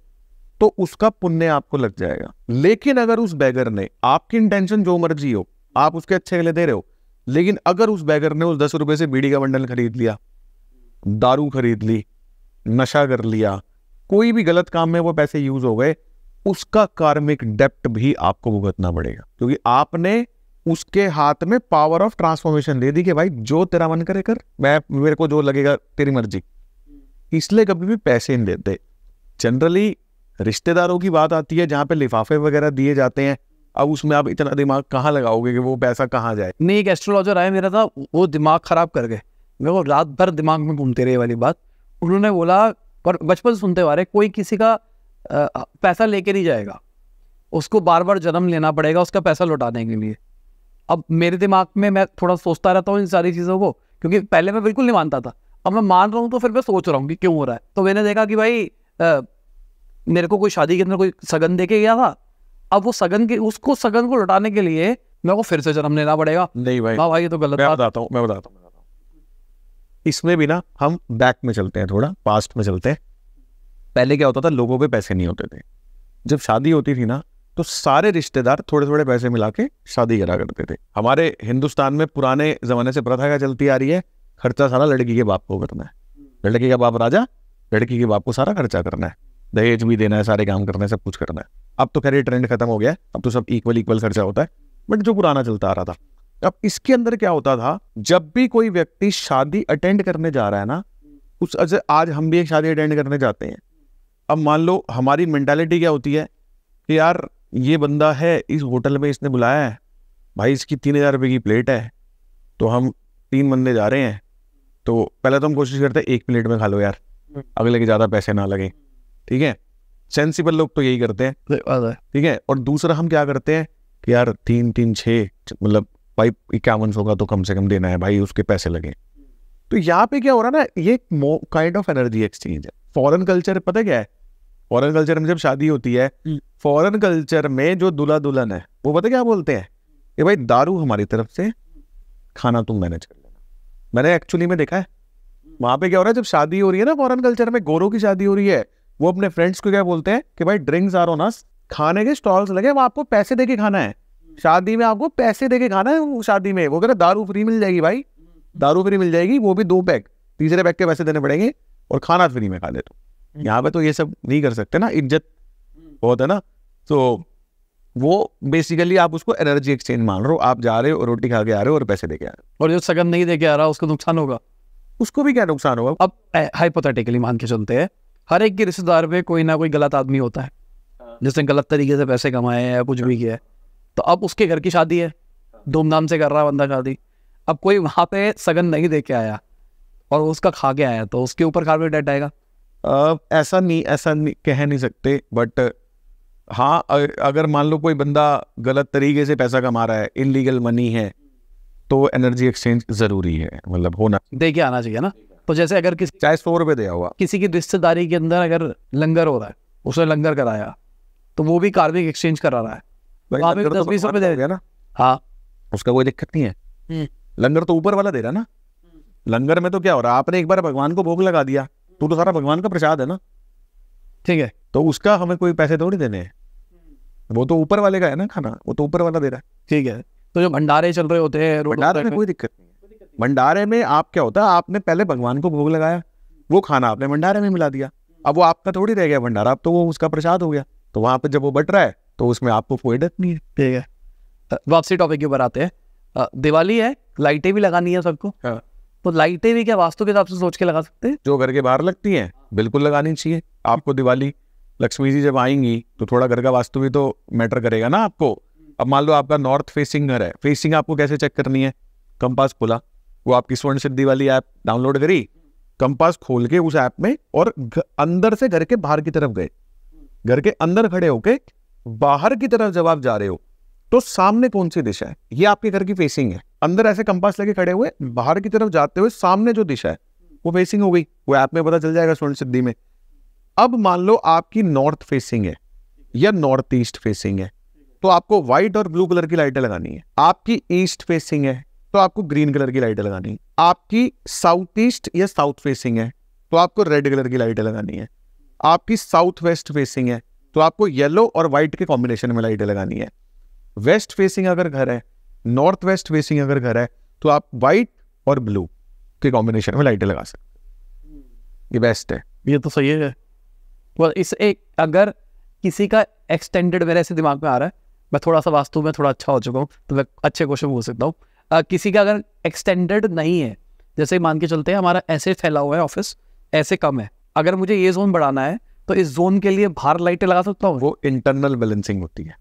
Speaker 1: तो उसका पुण्य आपको लग जाएगा। लेकिन अगर उस बैगर ने, आपकी इंटेंशन जो मर्ज़ी हो, आप उसके अच्छे के लिए दे रहे हो, लेकिन अगर उस बैगर ने उस दस रुपए से बीड़ी का बंडल खरीद लिया, दारू खरीद ली, नशा कर लिया, कोई भी गलत काम में वो पैसे यूज़ हो गए उसका कार्मिक डेप्ट भी आपको भुगतना पड़ेगा। क्योंकि आपने उसके हाथ में पावर ऑफ़ ट्रांसफॉर्मेशन दे दी कि भाई, जो तेरा मन करे कर, मैं, मेरे को जो लगेगा, तेरी मर्ज़ी। इसलिए कभी भी पैसे नहीं देते। जनरली रिश्तेदारों की बात आती है, जहाँ पे लिफाफे वगैरह दिए जाते हैं। अब उसमें आप इतना दिमाग कहाँ लगाओगे कि वो पैसा कहाँ जाए?
Speaker 2: नहीं, एक एस्ट्रोलॉजर आया मेरा था, वो दिमाग खराब कर गए। मेरे को रात भर दिमाग में घूमते रहे वाली बात। उन्होंने बोला, पर बचपन सुनते रहे, कोई किसी का पैसा लेके नहीं जाएगा। उसको बार बार जन्म लेना पड़ेगा उसका पैसा लौटाने के लिए। अब मेरे दिमाग में मैं थोड़ा सोचता रहता हूँ इन सारी चीज़ों को क्योंकि पहले मैं बिल्कुल नहीं मानता था। अब मैं मान रहा हूँ तो फिर मैं सोच रहा हूँ कि क्यों हो रहा है। तो मैंने देखा कि भाई अ, मेरे को कोई शादी के अंदर कोई सगन दे के गया था। अब वो सगन के उसको सगन को लौटाने के लिए मेरे को फिर से जन्म लेना पड़ेगा।
Speaker 1: नहीं भाई
Speaker 2: वाह भाई ये तो गलत
Speaker 1: हूँ मैं बताता हूँ मैं बताता हूँ। इसमें भी ना हम बैक में चलते हैं थोड़ा पास्ट में चलते हैं। पहले क्या होता था, लोगों पे पैसे नहीं होते थे। जब शादी होती थी ना तो सारे रिश्तेदार थोड़े थोड़े पैसे मिला के शादी करा करते थे। हमारे हिंदुस्तान में पुराने जमाने से प्रथा क्या चलती आ रही है? खर्चा सारा लड़की के बाप को करना है। लड़की का बाप राजा, लड़की के बाप को सारा खर्चा करना है। दहेज भी देना है, सारे काम करना है, सब कुछ करना है। अब तो खैर ये ट्रेंड खत्म हो गया है, अब तो सब इक्वल इक्वल खर्चा होता है। बट जो पुराना चलता आ रहा था, अब इसके अंदर क्या होता था, जब भी कोई व्यक्ति शादी अटेंड करने जा रहा है ना, उस आज हम भी एक शादी अटेंड करने जाते हैं। अब मान लो हमारी मेंटालिटी क्या होती है? कि यार ये बंदा है इस होटल में इसने बुलाया है। भाई इसकी तीन हज़ार रुपये की प्लेट है। तो हम तीन बंदे जा रहे हैं। तो पहले तो हम कोशिश करते हैं एक प्लेट में खा लो यार। अगले के ज़्यादा पैसे ना लगे। ठीक है? सेंसिबल लोग तो यही करते हैं। ठीक है? और दूसरा हम क्या करते हैं कि यार तीन तीन छः मतलब भाई इक्यावन सौ का तो कम से कम देना है भाई उसके पैसे लगे। तो यहाँ पे क्या हो रहा है ना ये काइंड ऑफ़ एनर्जी एक्सचेंज है। फॉरेन कल्चर पता क्या है? फॉरेन कल्चर में जब शादी होती है
Speaker 2: हम्म।
Speaker 1: फॉरेन कल्चर में जो दूल्हा दुल्हन है वो पता क्या बोलते हैं? कि भाई दारू हमारी तरफ़ से खाना तुम मैनेज कर लेना। मैंने एक्चुअली में देखा है। वहाँ पे क्या हो रहा है जब शादी हो रही है ना फॉरेन कल्चर में गोरों की शादी हो रही है वो अपने फ्रेंड्स को क्या बोलते हैं? कि भाई ड्रिंक्स आर ऑन अस खाने के स्टॉल्स लगे वो आपको पैसे दे के खाना है। शादी में आपको पैसे दे के खाना है शादी में। वो कह रहे दारू फ्री मिल जाएगी भाई। दारू फ्री मिल जाएगी वो भी दो पैक। तीसरे पैक के पैसे देने पड़ेंगे और खाना फ्री में खा ले तो यहाँ पे तो ये सब नहीं कर सकते ना इज़्ज़त बहुत है ना। तो वो बेसिकली आप उसको एनर्जी एक्सचेंज मान रहे हो आप जा रहे हो रोटी खा के आ रहे हो और पैसे दे के आ रहे हो।
Speaker 2: और जो सगन नहीं दे के आ रहा उसको नुकसान होगा?
Speaker 1: उसको भी क्या नुकसान होगा?
Speaker 2: अब हाइपोथेटिकली मान के चलते हैं हर एक के रिश्तेदार में कोई ना कोई गलत आदमी होता है। जिसने गलत तरीके से पैसे कमाए हैं या कुछ भी किया है। तो अब उसके घर की शादी है धूमधाम से कर रहा है बंदा शादी। अब कोई वहाँ पे सगन नहीं दे के आया और उसका खा के आया तो उसके ऊपर कार्बन डेट आएगा।
Speaker 1: अ, ऐसा नहीं ऐसा नहीं कह नहीं सकते बट हाँ अगर मान लो कोई बंदा गलत तरीके से पैसा कमा रहा है इनलीगल मनी है तो एनर्जी एक्सचेंज ज़रूरी है मतलब होना।
Speaker 2: दे के आना चाहिए ना। तो जैसे अगर किसी
Speaker 1: चाहे सौ रुपए दिया हुआ
Speaker 2: किसी की रिश्तेदारी के अंदर अगर लंगर हो रहा है उसने लंगर कराया तो वो भी कार्बिक एक्सचेंज करा रहा है।
Speaker 1: तो
Speaker 2: 10-20 रुपए
Speaker 1: भगवान
Speaker 2: दे
Speaker 1: गया ना।
Speaker 2: हाँ।
Speaker 1: उसका कोई दिक्कत नहीं है।
Speaker 2: हम्म।
Speaker 1: लंगर तो ऊपर वाला दे रहा ना। लंगर में तो क्या हो रहा है आपने एक बार भगवान को भोग लगा दिया। तो तो सारा भगवान का प्रसाद है ना?
Speaker 2: ठीक है
Speaker 1: तो उसका हमें कोई पैसे थोड़ी देने हैं। वो तो ऊपर वाले का है ना खाना वो तो ऊपर वाला दे रहा है।
Speaker 2: ठीक है तो जो भंडारे चल रहे होते हैं
Speaker 1: भंडारे में कोई दिक्कत नहीं है। भंडारे में आप क्या होता है आपने पहले भगवान को भोग लगाया वो खाना आपने भंडारे में मिला दिया। अब वो आपका थोड़ी रह गया भंडारा अब तो वो उसका प्रसाद हो गया। तो वहाँ पर जब वो बट रहा है तो उसमें आपको कोई डर नहीं है।
Speaker 2: ठीक है वापसी टॉपिक के ऊपर आते हैं। दिवाली है लाइटें भी लगानी है सबको।
Speaker 1: हाँ।
Speaker 2: तो लाइटें भी क्या वास्तु के हिसाब से सोच के लगा सकते हैं?
Speaker 1: जो घर के बाहर लगती हैं, बिल्कुल लगानी चाहिए। आपको दिवाली, लक्ष्मी जी जब आएँगी तो थोड़ा घर का वास्तु भी तो मैटर करेगा ना आपको। अब मान लो आपका नॉर्थ फेसिंग घर है, फेसिंग आपको कैसे चेक करनी है? कंपास खोला, वो आपकी स्वर्ण सिद्धि वाली ऐप डाउनलोड करी, कंपास खोल के उस ऐप में और अंदर से घर के बाहर की तरफ़ गए। घर के अंदर खड़े होके बाहर की तरफ़ जब आप जा रहे हो तो सामने कौन सी दिशा है? ये आपके घर की फेसिंग है। अंदर ऐसे कंपास लेके खड़े हुए, बाहर की तरफ़ जाते हुए सामने जो दिशा है, वो फेसिंग हो गई। वो ऐप में पता चल जाएगा स्वर्ण सिद्धि में। अब मान लो आपकी नॉर्थ फेसिंग है या नॉर्थ ईस्ट फेसिंग है तो आपको व्हाइट और ब्लू कलर की लाइटें लगानी है। आपकी ईस्ट फेसिंग है तो आपको ग्रीन कलर की लाइटें लगानी है। आपकी साउथ ईस्ट या साउथ फेसिंग है तो आपको रेड कलर की लाइटें लगानी है। आपकी साउथ वेस्ट फेसिंग है तो आपको येलो और व्हाइट के कॉम्बिनेशन में लाइटें लगानी है। वेस्ट फेसिंग अगर घर है नॉर्थ वेस्ट फेसिंग अगर घर है तो आप व्हाइट और ब्लू के कॉम्बिनेशन में लाइटें लगा सकते हैं। ये बेस्ट है।
Speaker 2: ये तो सही है। Well, इस एक अगर किसी का एक्सटेंडेड मेरे ऐसे दिमाग में आ रहा है मैं थोड़ा सा वास्तु में थोड़ा अच्छा हो चुका हूँ तो मैं अच्छे क्वेश्चन पूछ सकता हूँ। किसी का अगर एक्सटेंडेड नहीं है जैसे मान के चलते हैं हमारा ऐसे फैला हुआ है ऑफ़िस ऐसे कम है। अगर मुझे ये जोन बढ़ाना है तो इस जोन के लिए बाहर लाइटें लगा सकता हूँ?
Speaker 1: वो इंटरनल बैलेंसिंग होती है।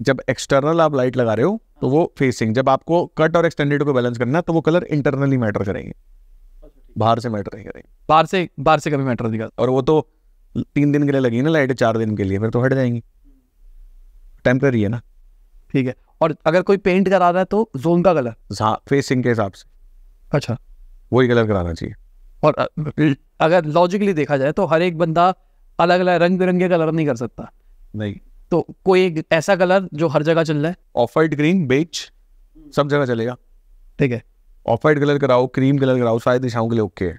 Speaker 1: जब एक्सटर्नल आप लाइट लगा रहे हो तो वो फेसिंग जब आपको कट और एक्सटेंडेड को बैलेंस करना है तो वो कलर इंटरनली मैटर करेंगे। बाहर से मैटर नहीं करेंगे।
Speaker 2: बाहर से बाहर से कभी मैटर दिखा
Speaker 1: और वो तो तीन दिन के लिए लगी ना लाइट चार दिन के लिए फिर तो हट जाएँगी। टेम्पररी है ना।
Speaker 2: ठीक है। और अगर कोई पेंट करा रहा है तो जोन का कलर
Speaker 1: हाँ फेसिंग के हिसाब से।
Speaker 2: अच्छा।
Speaker 1: वही कलर कराना चाहिए।
Speaker 2: और अगर लॉजिकली देखा जाए तो हर एक बंदा अलग अलग रंग बिरंगे कलर नहीं कर सकता।
Speaker 1: नहीं।
Speaker 2: तो कोई ऐसा कलर जो हर जगह चल रहा है?
Speaker 1: ऑफ़ वाइट ग्रीन बेच सब जगह चलेगा।
Speaker 2: ठीक है।
Speaker 1: ऑफ़ वाइट कलर कराओ क्रीम कलर कराओ सारी दिशाओं के लिए ओके है।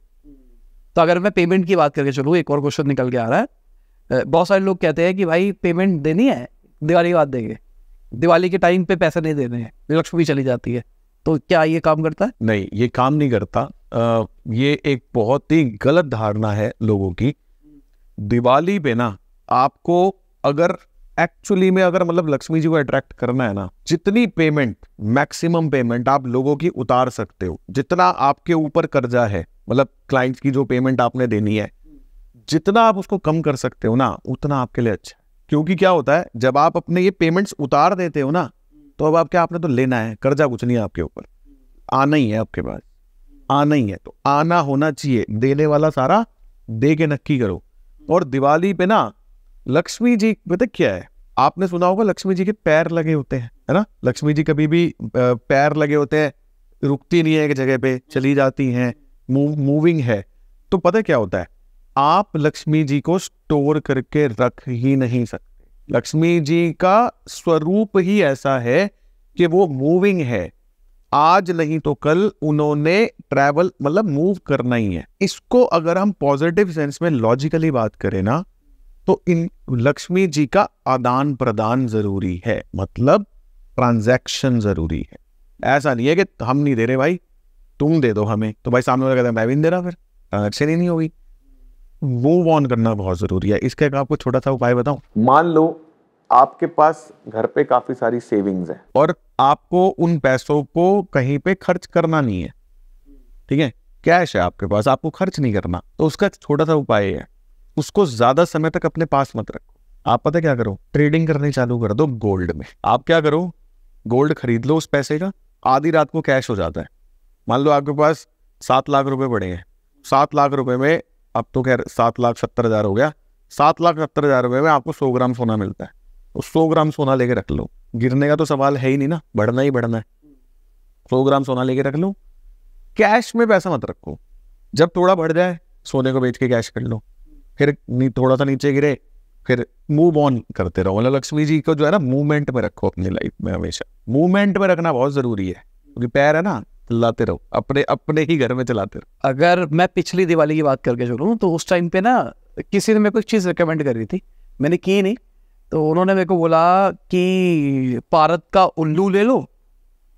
Speaker 2: तो अगर मैं पेमेंट की बात करके चलूँ एक और क्वेश्चन निकल के आ रहा है। बहुत सारे लोग कहते हैं कि भाई पेमेंट देनी है? दिवाली के बाद देंगे। दिवाली के टाइम पे पैसे नहीं देने हैं लक्ष्मी चली जाती है। तो क्या ये काम करता है?
Speaker 1: नहीं ये काम नहीं करता। अ, ये एक बहुत ही गलत धारणा है लोगों की। दिवाली पे ना आपको अगर एक्चुअली में अगर मतलब लक्ष्मी जी को अट्रैक्ट करना है ना, जितनी पेमेंट मैक्सिमम पेमेंट आप लोगों की उतार सकते हो, जितना आपके ऊपर कर्जा है मतलब क्लाइंट्स की जो पेमेंट आपने देनी है, जितना आप उसको कम कर सकते हो ना, उतना आपके लिए अच्छा क्योंकि क्या होता है, जब आप अपने ये पेमेंट्स उतार देते हो ना तो अब आप क्या आपने तो लेना है, कर्जा कुछ नहीं है आपके ऊपर। आना ही है आपके पास। आना ही है तो आना होना चाहिए। देने वाला सारा दे के नक्की करो। और दिवाली पे ना, लक्ष्मी जी, पता क्या है? आपने सुना होगा लक्ष्मी जी के पैर लगे होते हैं, है ना? लक्ष्मी जी कभी भी पैर लगे होते हैं, रुकती नहीं है एक जगह पे, चली जाती हैं मूव मूविंग है। तो पता क्या होता है? आप लक्ष्मी जी को स्टोर करके रख ही नहीं सकते। लक्ष्मी जी का स्वरूप ही ऐसा है कि वो मूविंग है। आज नहीं तो कल उन्होंने ट्रैवल मतलब मूव करना ही है। इसको अगर हम पॉजिटिव सेंस में, लॉजिकली बात करें ना तो इन लक्ष्मी जी का आदान प्रदान ज़रूरी है। मतलब ट्रांजैक्शन ज़रूरी है। ऐसा नहीं है कि हम नहीं दे रहे भाई तुम दे दो हमें। तो भाई सामने वाला कहता है मैं भी नहीं दे रहा फिर। ट्रांजेक्शन ही नहीं होगी। मूव ऑन करना बहुत ज़रूरी है। इसका एक आपको छोटा सा उपाय बताऊँ? मान लो आपके पास घर पे काफ़ी सारी सेविंग्स है। और आपको उन पैसों को कहीं पे खर्च करना नहीं है। ठीक है? कैश है आपके पास आपको खर्च नहीं करना। तो उसका छोटा सा उपाय है। उसको ज़्यादा समय तक अपने पास मत रखो। आप पता क्या करो? ट्रेडिंग करनी चालू कर दो गोल्ड में। आप क्या करो? गोल्ड खरीद लो उस पैसे का, आधी रात को कैश हो जाता है। मान लो आपके पास सात लाख रुपए पड़े हैं। सात लाख रुपए में, अब तो खैर सात लाख सत्तर हज़ार हो गया। सात लाख सत्तर हज़ार रुपए में आपको सौ ग्राम सोना मिलता है। तो सौ ग्राम सोना लेके रख लो। गिरने का तो सवाल है ही नहीं ना। बढ़ना ही बढ़ना है। सौ ग्राम सोना लेके रख लो। कैश में पैसा मत रखो। जब थोड़ा बढ़ जाए, सोने को बेच के कैश कर लो। फिर थोड़ा सा नीचे गिरे, फिर मूव ऑन करते रहो। मतलब लक्ष्मी जी को जो है ना मूवमेंट में रखो अपनी लाइफ में हमेशा। मूवमेंट में रखना बहुत ज़रूरी है, क्योंकि पैर है ना, चलाते रहो, अपने अपने ही घर में चलाते रहो।
Speaker 2: अगर मैं पिछली दिवाली की बात करके चलूँ तो उस टाइम पे ना, किसी ने मेरे को एक चीज़ रिकमेंड करी थी, मैंने की नहीं तो उन्होंने मेरे को बोला कि पारत का उल्लू ले लो,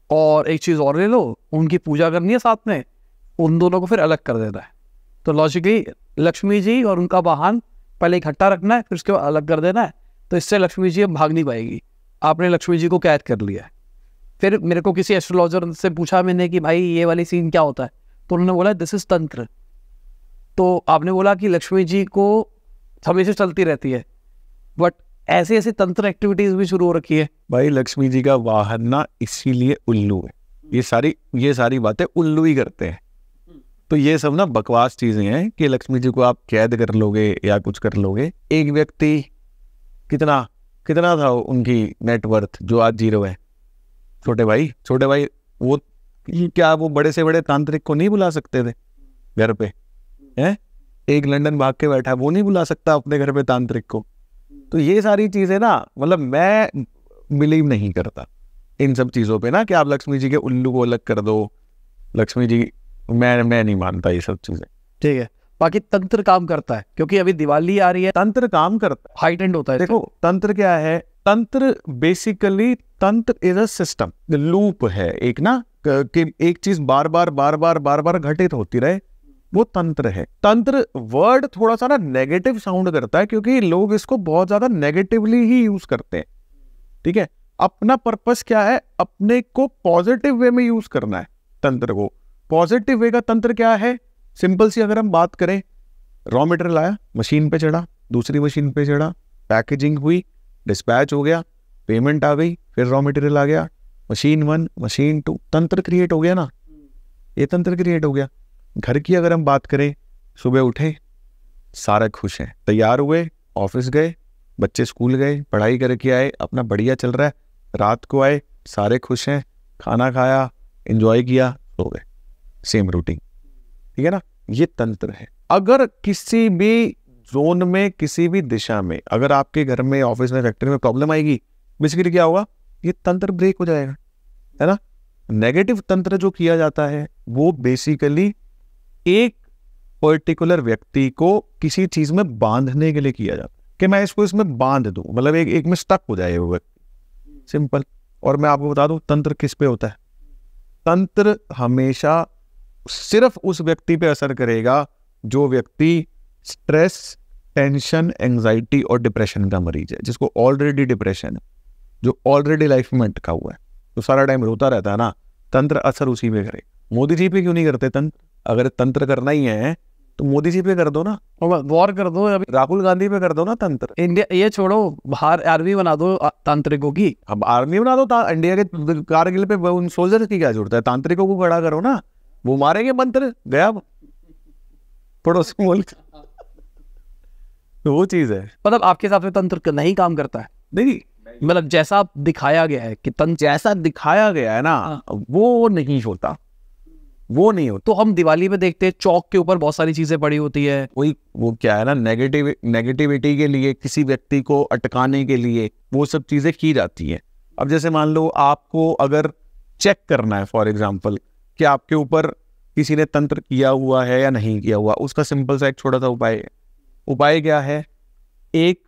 Speaker 2: और एक चीज़ और ले लो, उनकी पूजा करनी है साथ में, उन दोनों को फिर अलग कर देना है। तो लॉजिकली लक्ष्मी जी और उनका वाहन पहले इकट्ठा रखना है, फिर उसके बाद अलग कर देना है तो इससे लक्ष्मी जी अब भाग नहीं पाएगी। आपने लक्ष्मी जी को कैद कर लिया है। फिर मेरे को किसी एस्ट्रोलॉजर से पूछा मैंने कि भाई ये वाली सीन क्या होता है? तो उन्होंने बोला दिस इज़ तंत्र तो आपने बोला कि लक्ष्मी जी को हमेशा चलती रहती है बट ऐसे ऐसे तंत्र एक्टिविटीज़ भी शुरू हो रखी है।
Speaker 1: भाई लक्ष्मी जी का वाहन ना इसीलिए उल्लू है। ये सारी ये सारी बातें उल्लू ही करते हैं। तो ये सब ना बकवास चीज़ें हैं कि लक्ष्मी जी को आप कैद कर लोगे या कुछ कर लोगे। एक व्यक्ति कितना कितना था उनकी नेटवर्थ जो आज ज़ीरो है? छोटे भाई छोटे भाई, वो क्या वो बड़े से बड़े तांत्रिक को नहीं बुला सकते थे घर पे? हैं? एक लंदन भाग के बैठा, वो नहीं बुला सकता अपने घर पे तांत्रिक को। तो ये सारी चीज़ें ना मतलब मैं बिलीव नहीं करता इन सब चीज़ों पे ना कि आप लक्ष्मी जी के उल्लू को अलग कर दो, लक्ष्मी जी मैं मैं नहीं मानता ये सब चीज़ें।
Speaker 2: ठीक है। बाकी तंत्र काम करता है क्योंकि अभी दिवाली आ रही है
Speaker 1: तंत्र काम करता है।
Speaker 2: हाइट एंड होता है
Speaker 1: देखो तंत्र क्या है? तंत्र बेसिकली तंत्र इज़ अ सिस्टम लूप है एक ना कि एक चीज़ बार बार बार बार बार बार घटित होती रहे वो तंत्र है। तंत्र वर्ड थोड़ा सा ना नेगेटिव साउंड करता है क्योंकि लोग इसको बहुत ज़्यादा नेगेटिवली ही यूज़ करते हैं। ठीक है? अपना पर्पस क्या है? अपने को पॉजिटिव वे में यूज़ करना है तंत्र को। पॉजिटिव वे का तंत्र क्या है? सिंपल सी अगर हम बात करें रॉ मटेरियल आया मशीन पे चढ़ा, दूसरी मशीन पे चढ़ा पैकेजिंग हुई डिस्पैच हो गया पेमेंट आ गई, फिर रॉ मटेरियल आ गया मशीन वन मशीन टू तंत्र क्रिएट हो गया ना? ये तंत्र क्रिएट हो गया। घर की अगर हम बात करें, सुबह उठे, सारे खुश हैं, तैयार हुए ऑफ़िस गए, बच्चे स्कूल गए, पढ़ाई करके आए, अपना बढ़िया चल रहा है, रात को आए, सारे खुश हैं, खाना खाया एंजॉय किया, सो गए। सेम रूटीन ठीक है ना? ये तंत्र है। अगर किसी भी जोन में, किसी भी दिशा में, अगर आपके घर में ऑफ़िस में फैक्ट्री में प्रॉब्लम आएगी बेसिकली क्या होगा? ये तंत्र ब्रेक हो जाएगा। है ना? नेगेटिव तंत्र जो किया जाता है, वो बेसिकली एक पर्टिकुलर व्यक्ति को किसी चीज़ में बांधने के लिए किया जाता है। कि मैं इसको इसमें बाँध दूँ मतलब एक एक में स्टक हो जाए वो व्यक्ति। सिंपल और मैं आपको बता दूँ, तंत्र किस पे होता है? तंत्र हमेशा सिर्फ़ उस व्यक्ति पे असर करेगा जो व्यक्ति स्ट्रेस टेंशन एंजाइटी और डिप्रेशन का मरीज़ है जिसको ऑलरेडी डिप्रेशन है जो ऑलरेडी लाइफ में अटका हुआ है। तो सारा टाइम रोता रहता है ना तंत्र असर उसी पे करे मोदी जी पे क्यों नहीं करते तंत्र? अगर तंत्र करना ही है तो मोदी जी पे कर दो ना।
Speaker 2: वॉर कर दो अभी
Speaker 1: राहुल गांधी पे कर दो ना तंत्र।
Speaker 2: इंडिया ये छोड़ो बाहर आर्मी बना दो तांत्रिकों की।
Speaker 1: अब आर्मी बना दो ता- इंडिया के कारगिल पे उन सोल्जर्स की क्या ज़रूरत है? तांत्रिकों को खड़ा करो ना। वो मारेंगे मंत्र? गया वो। पड़ोसी मुल्क। तो वो चीज़ है।
Speaker 2: मतलब आपके हिसाब से तंत्र नहीं काम करता है?
Speaker 1: नहीं।
Speaker 2: मतलब जैसा दिखाया गया है कि तंत्र
Speaker 1: जैसा दिखाया गया है ना वो नहीं होता। वो नहीं होता
Speaker 2: तो हम दिवाली में देखते हैं चौक के ऊपर बहुत सारी चीज़ें पड़ी होती है।
Speaker 1: वही वो क्या है ना नेगेटिव नेगेटिविटी के लिए किसी व्यक्ति को अटकाने के लिए वो सब चीज़ें की जाती हैं। अब जैसे मान लो आपको अगर चेक करना है फॉर एग्ज़ाम्पल कि आपके ऊपर किसी ने तंत्र किया हुआ है या नहीं किया हुआ। उसका सिंपल सा एक छोटा सा उपाय है। उपाय क्या है? एक,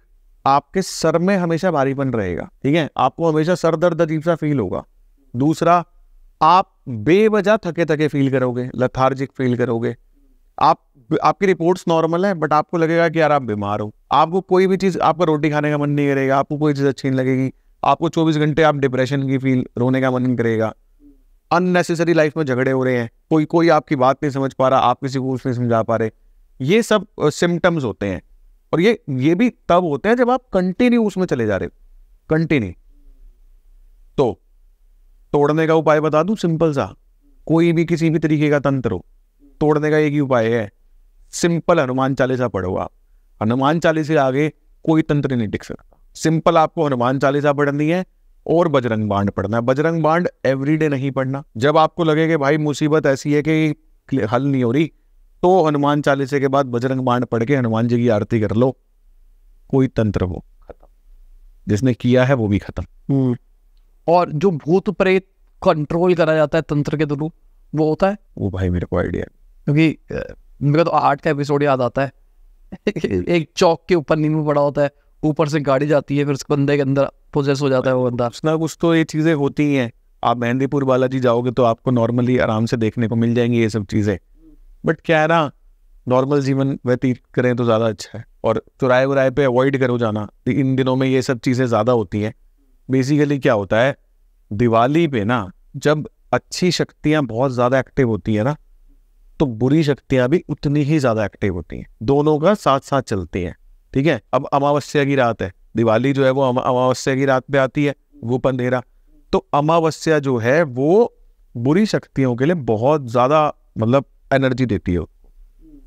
Speaker 1: आपके सर में हमेशा भारीपन रहेगा, ठीक है? आपको हमेशा सर दर्द अजीब सा फील होगा। दूसरा, आप बेवजह थके थके फील करोगे लथार्जिक फील करोगे। आप, आपकी रिपोर्ट्स नॉर्मल है बट आपको लगेगा कि यार आप बीमार हो। आपको कोई भी चीज़, आपका रोटी खाने का मन नहीं करेगा, आपको कोई चीज़ अच्छी नहीं लगेगी। आपको 24 घंटे आप डिप्रेशन की फील रोने का मन करेगा। अननेसेसरी लाइफ में झगड़े हो रहे हैं। कोई कोई आपकी बात नहीं समझ पा रहा, आप किसी को कुछ नहीं समझा पा रहे। ये सब सिम्टम्स होते हैं। और ये ये भी तब होते हैं जब आप कंटिन्यू उसमें चले जा रहे हो। कंटिन्यू तो तोड़ने का उपाय बता दूँ सिंपल सा। कोई भी किसी भी तरीके का तंत्र हो, तोड़ने का एक ही उपाय है। सिंपल हनुमान चालीसा पढ़ो आप। हनुमान चालीसा आगे कोई तंत्र नहीं टिक सकता। सिंपल आपको हनुमान चालीसा पढ़नी है और बजरंग बांड पढ़ना है। बजरंग बांड एवरीडे नहीं पढ़ना। जब आपको लगे कि भाई मुसीबत ऐसी है कि हल नहीं हो रही तो हनुमान चालीसे के बाद बजरंग बांड पढ़ के हनुमान जी की आरती कर लो। कोई तंत्र वो खत्म। जिसने किया है वो भी खत्म।
Speaker 2: हम्म। और जो भूत प्रेत कंट्रोल करा जाता है तंत्र के थ्रू वो होता है?
Speaker 1: वो भाई मेरे को आइडिया
Speaker 2: क्योंकि मेरे तो आठ का एपिसोड याद आता है। एक चौक के ऊपर नींबू पड़ा होता है ऊपर से गाड़ी जाती है फिर उस बंदे के अंदर पोजेस हो जाता है वो बंदा।
Speaker 1: ना कुछ तो ये चीज़ें होती हैं। आप मेहंदीपुर बालाजी जाओगे तो आपको नॉर्मली आराम से देखने को मिल जाएँगी ये सब चीज़ें। बट क्या है ना नॉर्मल जीवन व्यतीत करें तो ज़्यादा अच्छा है। और चुराए वुराए पे अवॉइड करो जाना। इन दिनों में ये सब चीज़ें ज़्यादा होती हैं। बेसिकली क्या होता है, दिवाली पे ना, जब अच्छी शक्तियाँ बहुत ज़्यादा एक्टिव होती है ना तो बुरी शक्तियाँ भी उतनी ही ज़्यादा एक्टिव होती हैं। दोनों का साथ साथ चलती हैं। ठीक है? अब अमावस्या की रात है। दिवाली जो है वो अमावस्या की रात पे आती है, वो पंधेरा। तो अमावस्या जो है वो बुरी शक्तियों के लिए बहुत ज़्यादा मतलब एनर्जी देती है।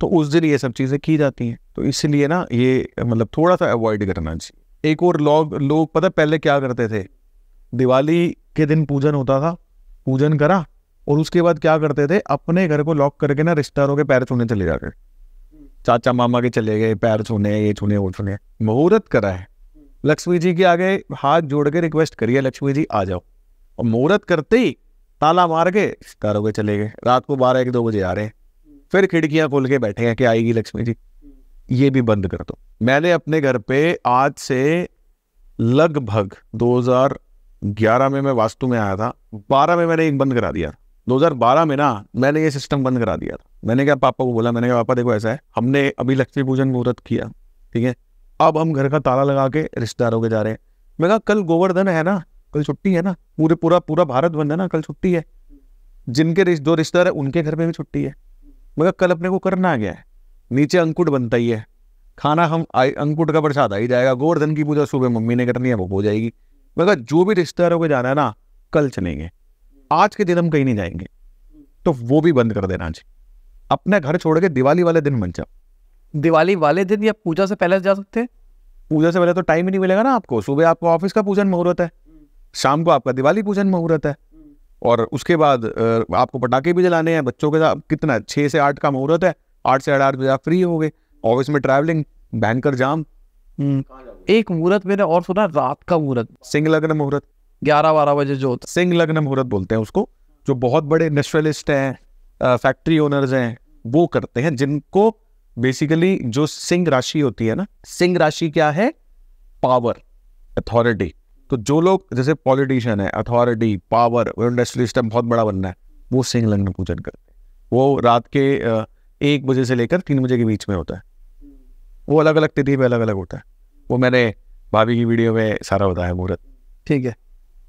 Speaker 1: तो उस दिन ये सब चीज़ें की जाती हैं। तो इसलिए ना ये मतलब थोड़ा सा अवॉइड करना चाहिए। एक और लोग लोग पता पहले क्या करते थे? दिवाली के दिन पूजन होता था, पूजन करा और उसके बाद क्या करते थे? अपने घर को लॉक करके ना रिश्तेदारों के पैर छूने चले जाते चाचा मामा के चले गए, पैर छूने, ये छूने, वो छूने। मुहूर्त करा है। लक्ष्मी जी के आगे हाथ जोड़ के रिक्वेस्ट करिए, लक्ष्मी जी, आ जाओ। और मुहूर्त करते ही ताला मार के रिश्तेदारों के चले गए। रात को बारह एक दो बजे आ रहे हैं। फिर खिड़कियाँ खोल के बैठे हैं कि आएगी लक्ष्मी जी। ये भी बंद कर दो। मैंने अपने घर पे आज से लगभग 2011 में मैं वास्तु में आया था। 12 में मैंने एक बंद करा दिया 2012 में ना मैंने ये सिस्टम बंद करा दिया था। मैंने क्या पापा को बोला, मैंने कहा, पापा देखो ऐसा है। हमने अभी लक्ष्मी पूजन मुहूर्त किया, ठीक है? अब हम घर का ताला लगा के रिश्तेदारों के जा रहे हैं। मैं कहा, कल गोवर्धन है ना? कल छुट्टी है ना? पूरे, पूरा पूरा भारत बंद है ना? कल छुट्टी है। जिनके जो रिश्तेदार है, उनके घर में भी छुट्टी है। मैं कल अपने को करना आ गया है? नीचे अंकुट बनता ही है। खाना हम अंकुट का प्रसाद आ ही जाएगा। गोवर्धन की पूजा सुबह मम्मी ने करनी है, वो हो जाएगी। मैं जो भी रिश्तेदारों को जाना है ना, कल चलेंगे। आज के दिन हम कहीं नहीं जाएँगे। तो वो भी बंद कर देना चाहिए अपने घर छोड़ के दिवाली वाले दिन बन जाओ।
Speaker 2: दिवाली वाले दिन या पूजा से पहले जा सकते हैं?
Speaker 1: पूजा से पहले तो टाइम ही नहीं मिलेगा ना आपको। सुबह आपको ऑफ़िस का पूजन मुहूर्त है। शाम को आपका दिवाली पूजन मुहूर्त है। और उसके बाद आपको पटाखे भी जलाने हैं। बच्चों के साथ कितना? छः से आठ का मुहूर्त है। आठ से आठ बजे आप फ्री हो गए ऑफ़िस में ट्रैवलिंग बैंकर जाम।
Speaker 2: हम्म। एक मुहूर्त मैंने और सुना रात का मुहूर्त।
Speaker 1: सिंह लग्न मुहूर्त।
Speaker 2: ग्यारह बारह बजे जो होता
Speaker 1: सिंह लग्न मुहूर्त बोलते हैं उसको जो बहुत बड़े इंडस्ट्रियलिस्ट हैं फैक्ट्री ओनर्स हैं वो करते हैं जिनको बेसिकली जो सिंह राशि होती है ना, सिंह राशि क्या है? पावर अथॉरिटी तो जो लोग, जैसे पॉलिटिशियन है अथॉरिटी पावर इंडस्ट्रियलिस्ट बहुत बड़ा बनना है, वो सिंह लग्न पूजन करते हैं। वो रात के एक बजे से लेकर तीन बजे के बीच में होता है। वो अलग अलग तिथि पे अलग अलग होता है। वो मैंने भाभी की वीडियो में सारा बताया मुहूर्त
Speaker 2: ठीक है?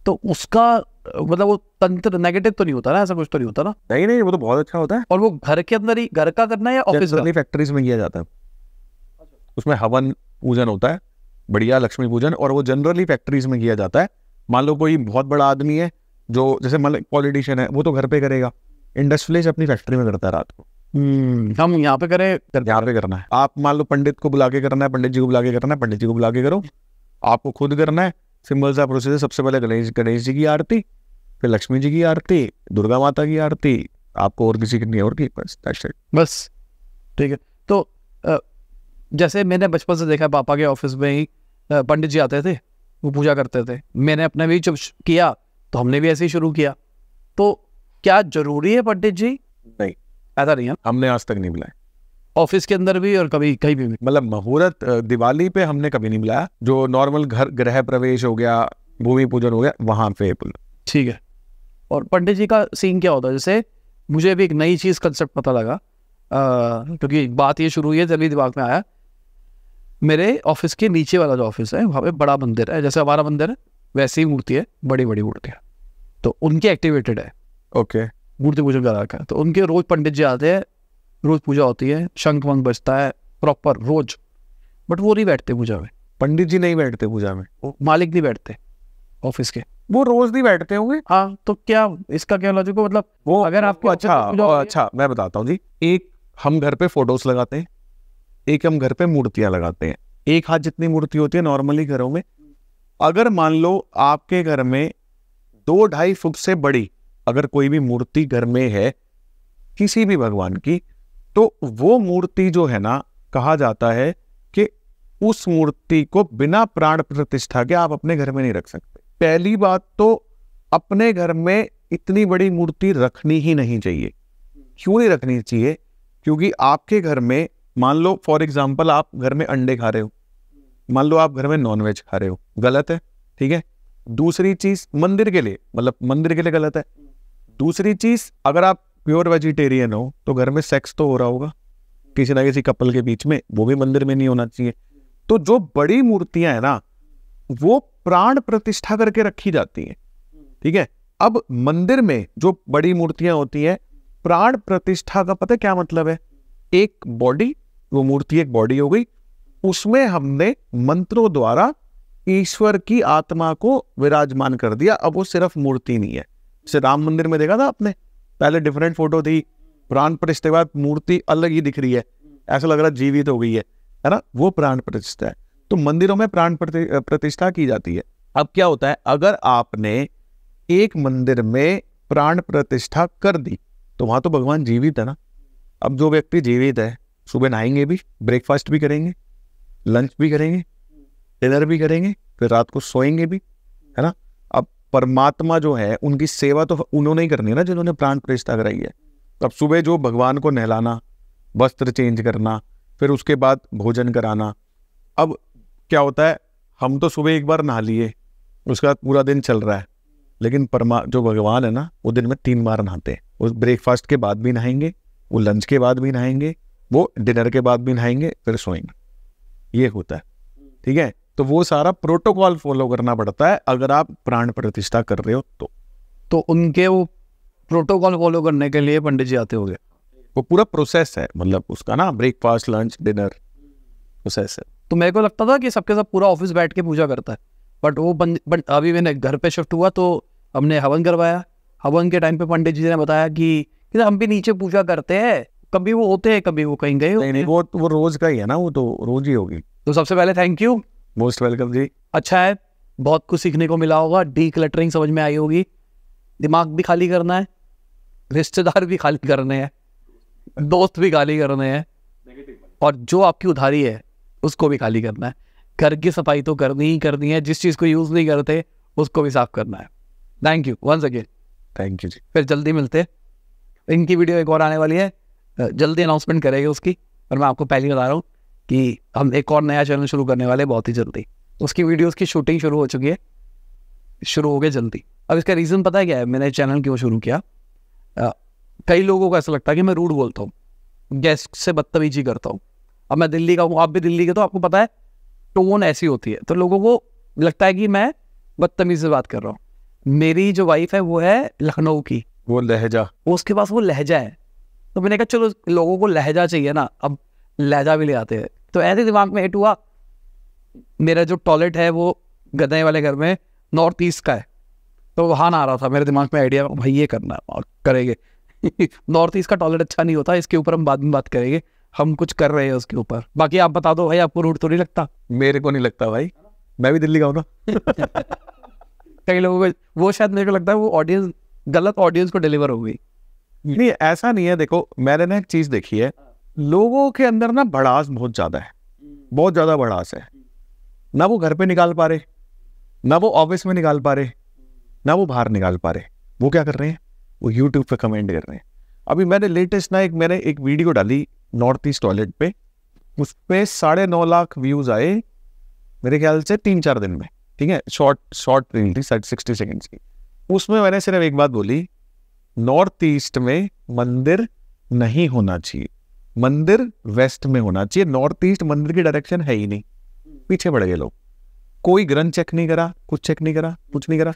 Speaker 2: तो उसका मतलब वो तंत्र नेगेटिव तो नहीं होता ना ऐसा कुछ तो नहीं होता ना?
Speaker 1: नहीं नहीं वो तो बहुत अच्छा होता है।
Speaker 2: और वो घर के अंदर ही घर का करना है या ऑफ़िस
Speaker 1: फैक्ट्रीज में किया जाता है। उसमें हवन पूजन होता है बढ़िया लक्ष्मी पूजन और वो जनरली फैक्ट्रीज में किया जाता है। मान लो कोई बहुत बड़ा आदमी है जो जैसे मान लो पॉलिटिशियन है वो तो घर पे करेगा। इंडस्ट्रियलिस्ट अपनी फैक्ट्री में करता है रात को।
Speaker 2: हम्म, हम यहाँ पे करें
Speaker 1: यहाँ पे करना है। आप मान लो पंडित को बुला के करना है पंडित जी को बुला के करना है पंडित जी को बुला के करो। आपको खुद करना है सिंपल सा प्रोसेस है सबसे पहले गणेश गणेश जी की आरती फिर लक्ष्मी जी की आरती दुर्गा माता की आरती आपको और किसी की नहीं और की बस
Speaker 2: बस ठीक है। तो जैसे मैंने बचपन से देखा पापा के ऑफ़िस में ही पंडित जी आते थे वो पूजा करते थे। मैंने अपने भी जब किया तो हमने भी ऐसे ही शुरू किया। तो क्या ज़रूरी है पंडित जी?
Speaker 1: नहीं।
Speaker 2: ऐसा नहीं है
Speaker 1: हमने आज तक नहीं बुलाया।
Speaker 2: ऑफ़िस के अंदर भी और कभी कहीं भी
Speaker 1: मतलब मुहूर्त दिवाली पे हमने कभी नहीं मिलाया जो नॉर्मल घर गृह प्रवेश हो गया भूमि पूजन हो गया वहाँ पे
Speaker 2: ठीक है। और पंडित जी का सीन क्या होता है? जैसे मुझे भी एक नई चीज़ कंसेप्ट पता लगा क्योंकि बात ये शुरू हुई है जल्दी दिमाग में आया। मेरे ऑफ़िस के नीचे वाला जो ऑफ़िस है वहाँ पे बड़ा मंदिर है। जैसे हमारा मंदिर है वैसी ही मूर्ति है बड़ी बड़ी मूर्ति है। तो उनके एक्टिवेटेड है।
Speaker 1: ओके।
Speaker 2: मूर्ति पूजन करा रखा है तो उनके रोज पंडित जी आते हैं रोज पूजा होती है शंख वंख बजता है प्रॉपर रोज। बट वो नहीं बैठते पूजा में।
Speaker 1: पंडित जी नहीं बैठते पूजा में।
Speaker 2: मालिक नहीं बैठते ऑफ़िस के।
Speaker 1: वो रोज नहीं बैठते होंगे?
Speaker 2: हाँ तो क्या इसका क्या लॉजिक मतलब
Speaker 1: वो अगर आपको अच्छा अच्छा मैं बताता हूँ जी। एक हम घर पे फ़ोटोज़ लगाते हैं। एक हम घर पे मूर्तियाँ लगाते हैं। एक हाथ जितनी मूर्ति होती है नॉर्मली घरों में। अगर मान लो आपके घर में दो ढाई फुट से बड़ी अगर कोई भी मूर्ति घर में है किसी भी भगवान की तो वो मूर्ति जो है ना, कहा जाता है कि उस मूर्ति को बिना प्राण प्रतिष्ठा के आप अपने घर में नहीं रख सकते। पहली बात तो अपने घर में इतनी बड़ी मूर्ति रखनी ही नहीं चाहिए। क्यों नहीं रखनी चाहिए? क्योंकि आपके घर में, मान लो फॉर एग्ज़ाम्पल आप घर में अंडे खा रहे हो। मान लो, आप घर में नॉनवेज खा रहे हो। गलत है, ठीक है? दूसरी चीज़, मंदिर के लिए मतलब मंदिर के लिए गलत है। दूसरी चीज़, अगर आप प्योर वेजिटेरियन हो तो घर में सेक्स तो हो रहा होगा। किसी ना किसी कपल के बीच में, वो भी मंदिर में नहीं होना चाहिए। तो जो बड़ी मूर्तियाँ है ना, वो प्राण प्रतिष्ठा करके रखी जाती हैं। ठीक है? अब मंदिर में जो बड़ी मूर्तियाँ होती हैं, प्राण प्रतिष्ठा का पता क्या मतलब है? एक बॉडी वो मूर्ति एक बॉडी हो गई। उसमें हमने मंत्रों द्वारा ईश्वर की आत्मा को विराजमान कर दिया। अब वो सिर्फ़ मूर्ति नहीं है। जैसे राम मंदिर में देखा था आपने? पहले डिफरेंट फ़ोटो थी, प्राण प्रतिष्ठा के बाद मूर्ति अलग ही दिख रही है। ऐसा लग रहा जीवित हो गई है है ना? वो प्राण प्रतिष्ठा है। तो मंदिरों में प्राण प्रतिष्ठा की जाती है। अब क्या होता है? अगर आपने एक मंदिर में प्राण प्रतिष्ठा कर दी तो वहाँ तो भगवान जीवित है ना। अब जो व्यक्ति जीवित है, सुबह नहाएँगे भी ब्रेकफास्ट भी करेंगे लंच भी करेंगे डिनर भी करेंगे, फिर रात को सोएँगे भी, है ना? परमात्मा जो है, उनकी सेवा तो उन्होंने ही करनी है ना, जिन्होंने प्राण प्रतिष्ठा कराई है। अब सुबह जो भगवान को नहलाना, वस्त्र चेंज करना, फिर उसके बाद भोजन कराना, अब क्या होता है, हम तो सुबह एक बार नहा लिए, उसके पूरा दिन चल रहा है, लेकिन परमा, जो भगवान है ना, वो दिन में तीन बार नहाते हैं। वो ब्रेकफास्ट के बाद भी नहाएँगे, वो लंच के बाद भी नहाएँगे, वो डिनर के बाद भी नहाएँगे, फिर सोएँगे। ये होता है, ठीक है? तो वो सारा प्रोटोकॉल फॉलो करना पड़ता है अगर आप प्राण प्रतिष्ठा कर रहे हो तो।
Speaker 2: तो उनके वो प्रोटोकॉल फॉलो करने के लिए पंडित जी आते हो गए
Speaker 1: वो पूरा प्रोसेस है मतलब उसका ना ब्रेकफास्ट लंच डिनर प्रोसेस है।
Speaker 2: तो मेरे को लगता था कि सबके सब पूरा ऑफ़िस बैठ के पूजा करता है बट वो बन अभी मैंने घर पे शिफ्ट हुआ तो हमने हवन करवाया। हवन के टाइम पे पंडित जी ने बताया कि, कि हम भी नीचे पूजा करते हैं कभी वो होते हैं कभी वो कहीं गए
Speaker 1: नहीं नहीं वो वो रोज का ही है ना वो तो रोज ही होगी।
Speaker 2: तो सबसे पहले थैंक यू
Speaker 1: मोस्ट वेलकम जी।
Speaker 2: अच्छा है बहुत कुछ सीखने को मिला होगा डी क्लटरिंग समझ में आई होगी। दिमाग भी खाली करना है रिश्तेदार भी खाली करने हैं दोस्त भी खाली करने हैं और जो आपकी उधारी है उसको भी खाली करना है। घर की सफ़ाई तो करनी ही करनी है जिस चीज़ को यूज़ नहीं करते उसको भी साफ़ करना है। Thank you once again
Speaker 1: thank you जी।
Speaker 2: फिर जल्दी मिलते इनकी वीडियो एक और आने वाली है। जल्दी अनाउंसमेंट करेंगे उसकी और मैं आपको पहले बता रहा हूँ कि हम एक और नया चैनल शुरू करने वाले बहुत ही जल्दी। उसकी वीडियोस की शूटिंग शुरू हो चुकी है। शुरू हो गई जल्दी। अब इसका रीज़न पता है क्या है? मैंने चैनल क्यों शुरू किया? आ, कई लोगों को ऐसा लगता है कि मैं रूड बोलता हूँ। गेस्ट से बदतमीजी करता हूँ। अब मैं दिल्ली का हूँ आप भी दिल्ली के तो आपको पता है टोन ऐसी होती है। तो लोगों को लगता है कि मैं बदतमीज से बात कर रहा हूँ। मेरी जो वाइफ है वो है लखनऊ की।
Speaker 1: वो लहजा।
Speaker 2: उसके पास वो लहजा है। तो मैंने कहा चलो लोगों को लहजा चाहिए ना अब लहजा भी ले आते हैं। तो ऐसे दिमाग में हिट हुआ। मेरा जो टॉयलेट है वो गदे वाले घर में नॉर्थ ईस्ट का है। तो वहाँ ना आ रहा था। मेरे दिमाग में आइडिया भाई ये करना और करेंगे। नॉर्थ ईस्ट का टॉयलेट अच्छा नहीं होता। इसके ऊपर हम बाद में बात करेंगे। हम कुछ कर रहे हैं उसके ऊपर। बाकी आप बता दो भाई आपको रूट तो नहीं लगता?
Speaker 1: मेरे को नहीं लगता भाई। मैं भी दिल्ली का हूँ ना।
Speaker 2: कई लोगों को वो शायद मेरे को लगता है वो ऑडियंस गलत ऑडियंस को डिलीवर हो गई।
Speaker 1: नहीं ऐसा नहीं है। देखो मैंने ना एक चीज़ देखी है। लोगों के अंदर ना भड़ास बहुत ज़्यादा है। बहुत ज़्यादा भड़ास है। ना वो घर पे निकाल पा रहे, ना वो ऑफ़िस में निकाल पा रहे, ना वो बाहर निकाल पा रहे। वो क्या कर रहे हैं? वो यूट्यूब पे कमेंट कर रहे हैं। अभी मैंने लेटेस्ट ना एक, मैंने एक वीडियो डाली नॉर्थ ईस्ट टॉयलेट पे। उस पर साढ़े नौ लाख व्यूज़ आए मेरे ख्याल से तीन चार दिन में। ठीक है? शॉर्ट शॉर्ट रील थी सिक्सटी सेकेंड्स की। उसमें मैंने सिर्फ़ एक बात बोली नॉर्थ ईस्ट में मंदिर नहीं होना चाहिए। मंदिर वेस्ट में होना चाहिए। नॉर्थ ईस्ट मंदिर की डायरेक्शन है ही नहीं। पीछे बढ़ गए लोग। कोई ग्रंथ चेक नहीं करा, कुछ चेक नहीं करा, कुछ नहीं करा।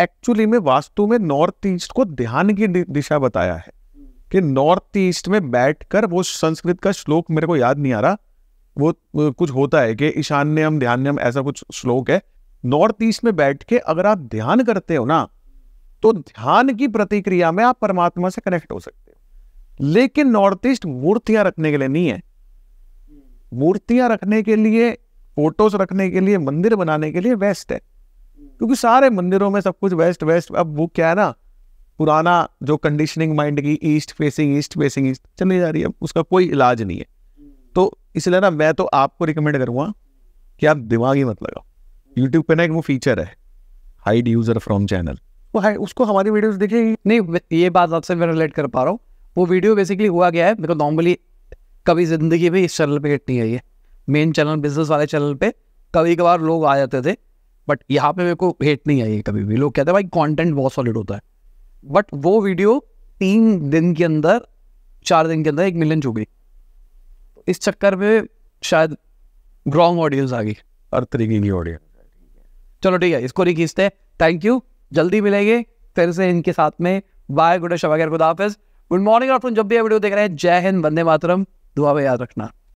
Speaker 1: एक्चुअली में वास्तु में नॉर्थ ईस्ट को ध्यान की दिशा बताया है कि नॉर्थ ईस्ट में बैठकर वो संस्कृत का श्लोक मेरे को याद नहीं आ रहा। वो कुछ होता है कि ईशान्यम, ध्यान्यम ऐसा कुछ श्लोक है। नॉर्थ ईस्ट में बैठ के अगर आप ध्यान करते हो ना तो ध्यान की प्रतिक्रिया में आप परमात्मा से कनेक्ट हो सकते हो। लेकिन नॉर्थ ईस्ट मूर्तियाँ रखने के लिए नहीं है। मूर्तियाँ रखने के लिए, फ़ोटोज़ रखने के लिए, मंदिर बनाने के लिए वेस्ट है। क्योंकि सारे मंदिरों में सब कुछ वेस्ट वेस्ट। अब वो क्या है ना, पुराना जो कंडीशनिंग माइंड की east facing east facing east चली जा रही है उसका कोई इलाज नहीं है। तो इसलिए ना मैं तो आपको रिकमेंड करूँगा कि आप दिमाग ही मत लगाओ। यूट्यूब पे ना एक वो फीचर है हाइड यूज़र फ्रॉम चैनल वो है, उसको हमारी वीडियोस देखेगी
Speaker 2: नहीं, ये बात आपसे मैं रिलेट कर पा रहा हूँ। वो वीडियो बेसिकली हुआ गया है? मेरे को नॉर्मली कभी ज़िंदगी में इस चैनल पे हिट नहीं आई है। मेन चैनल बिज़नेस वाले चैनल पे कभी कभार लोग आ जाते थे बट यहाँ पे मेरे को हिट नहीं आई है कभी भी। लोग कहते हैं भाई कंटेंट बहुत सॉलिड होता है। बट वो वीडियो तीन दिन के अंदर चार दिन के अंदर एक मिलियन छू गई। इस चक्कर में शायद रॉन्ग ऑडियंस आ गई।
Speaker 1: हर तरीके की ऑडियंस
Speaker 2: चलो ठीक है इसको नहीं खींचते थैंक यू जल्दी मिलेंगे फिर से इनके साथ में। बाय गुड शबागर खुदा हाफिज। गुड मॉर्निंग और जब भी वीडियो देख रहे हैं। जय हिंद, वंदे मातरम। दुआ में याद रखना।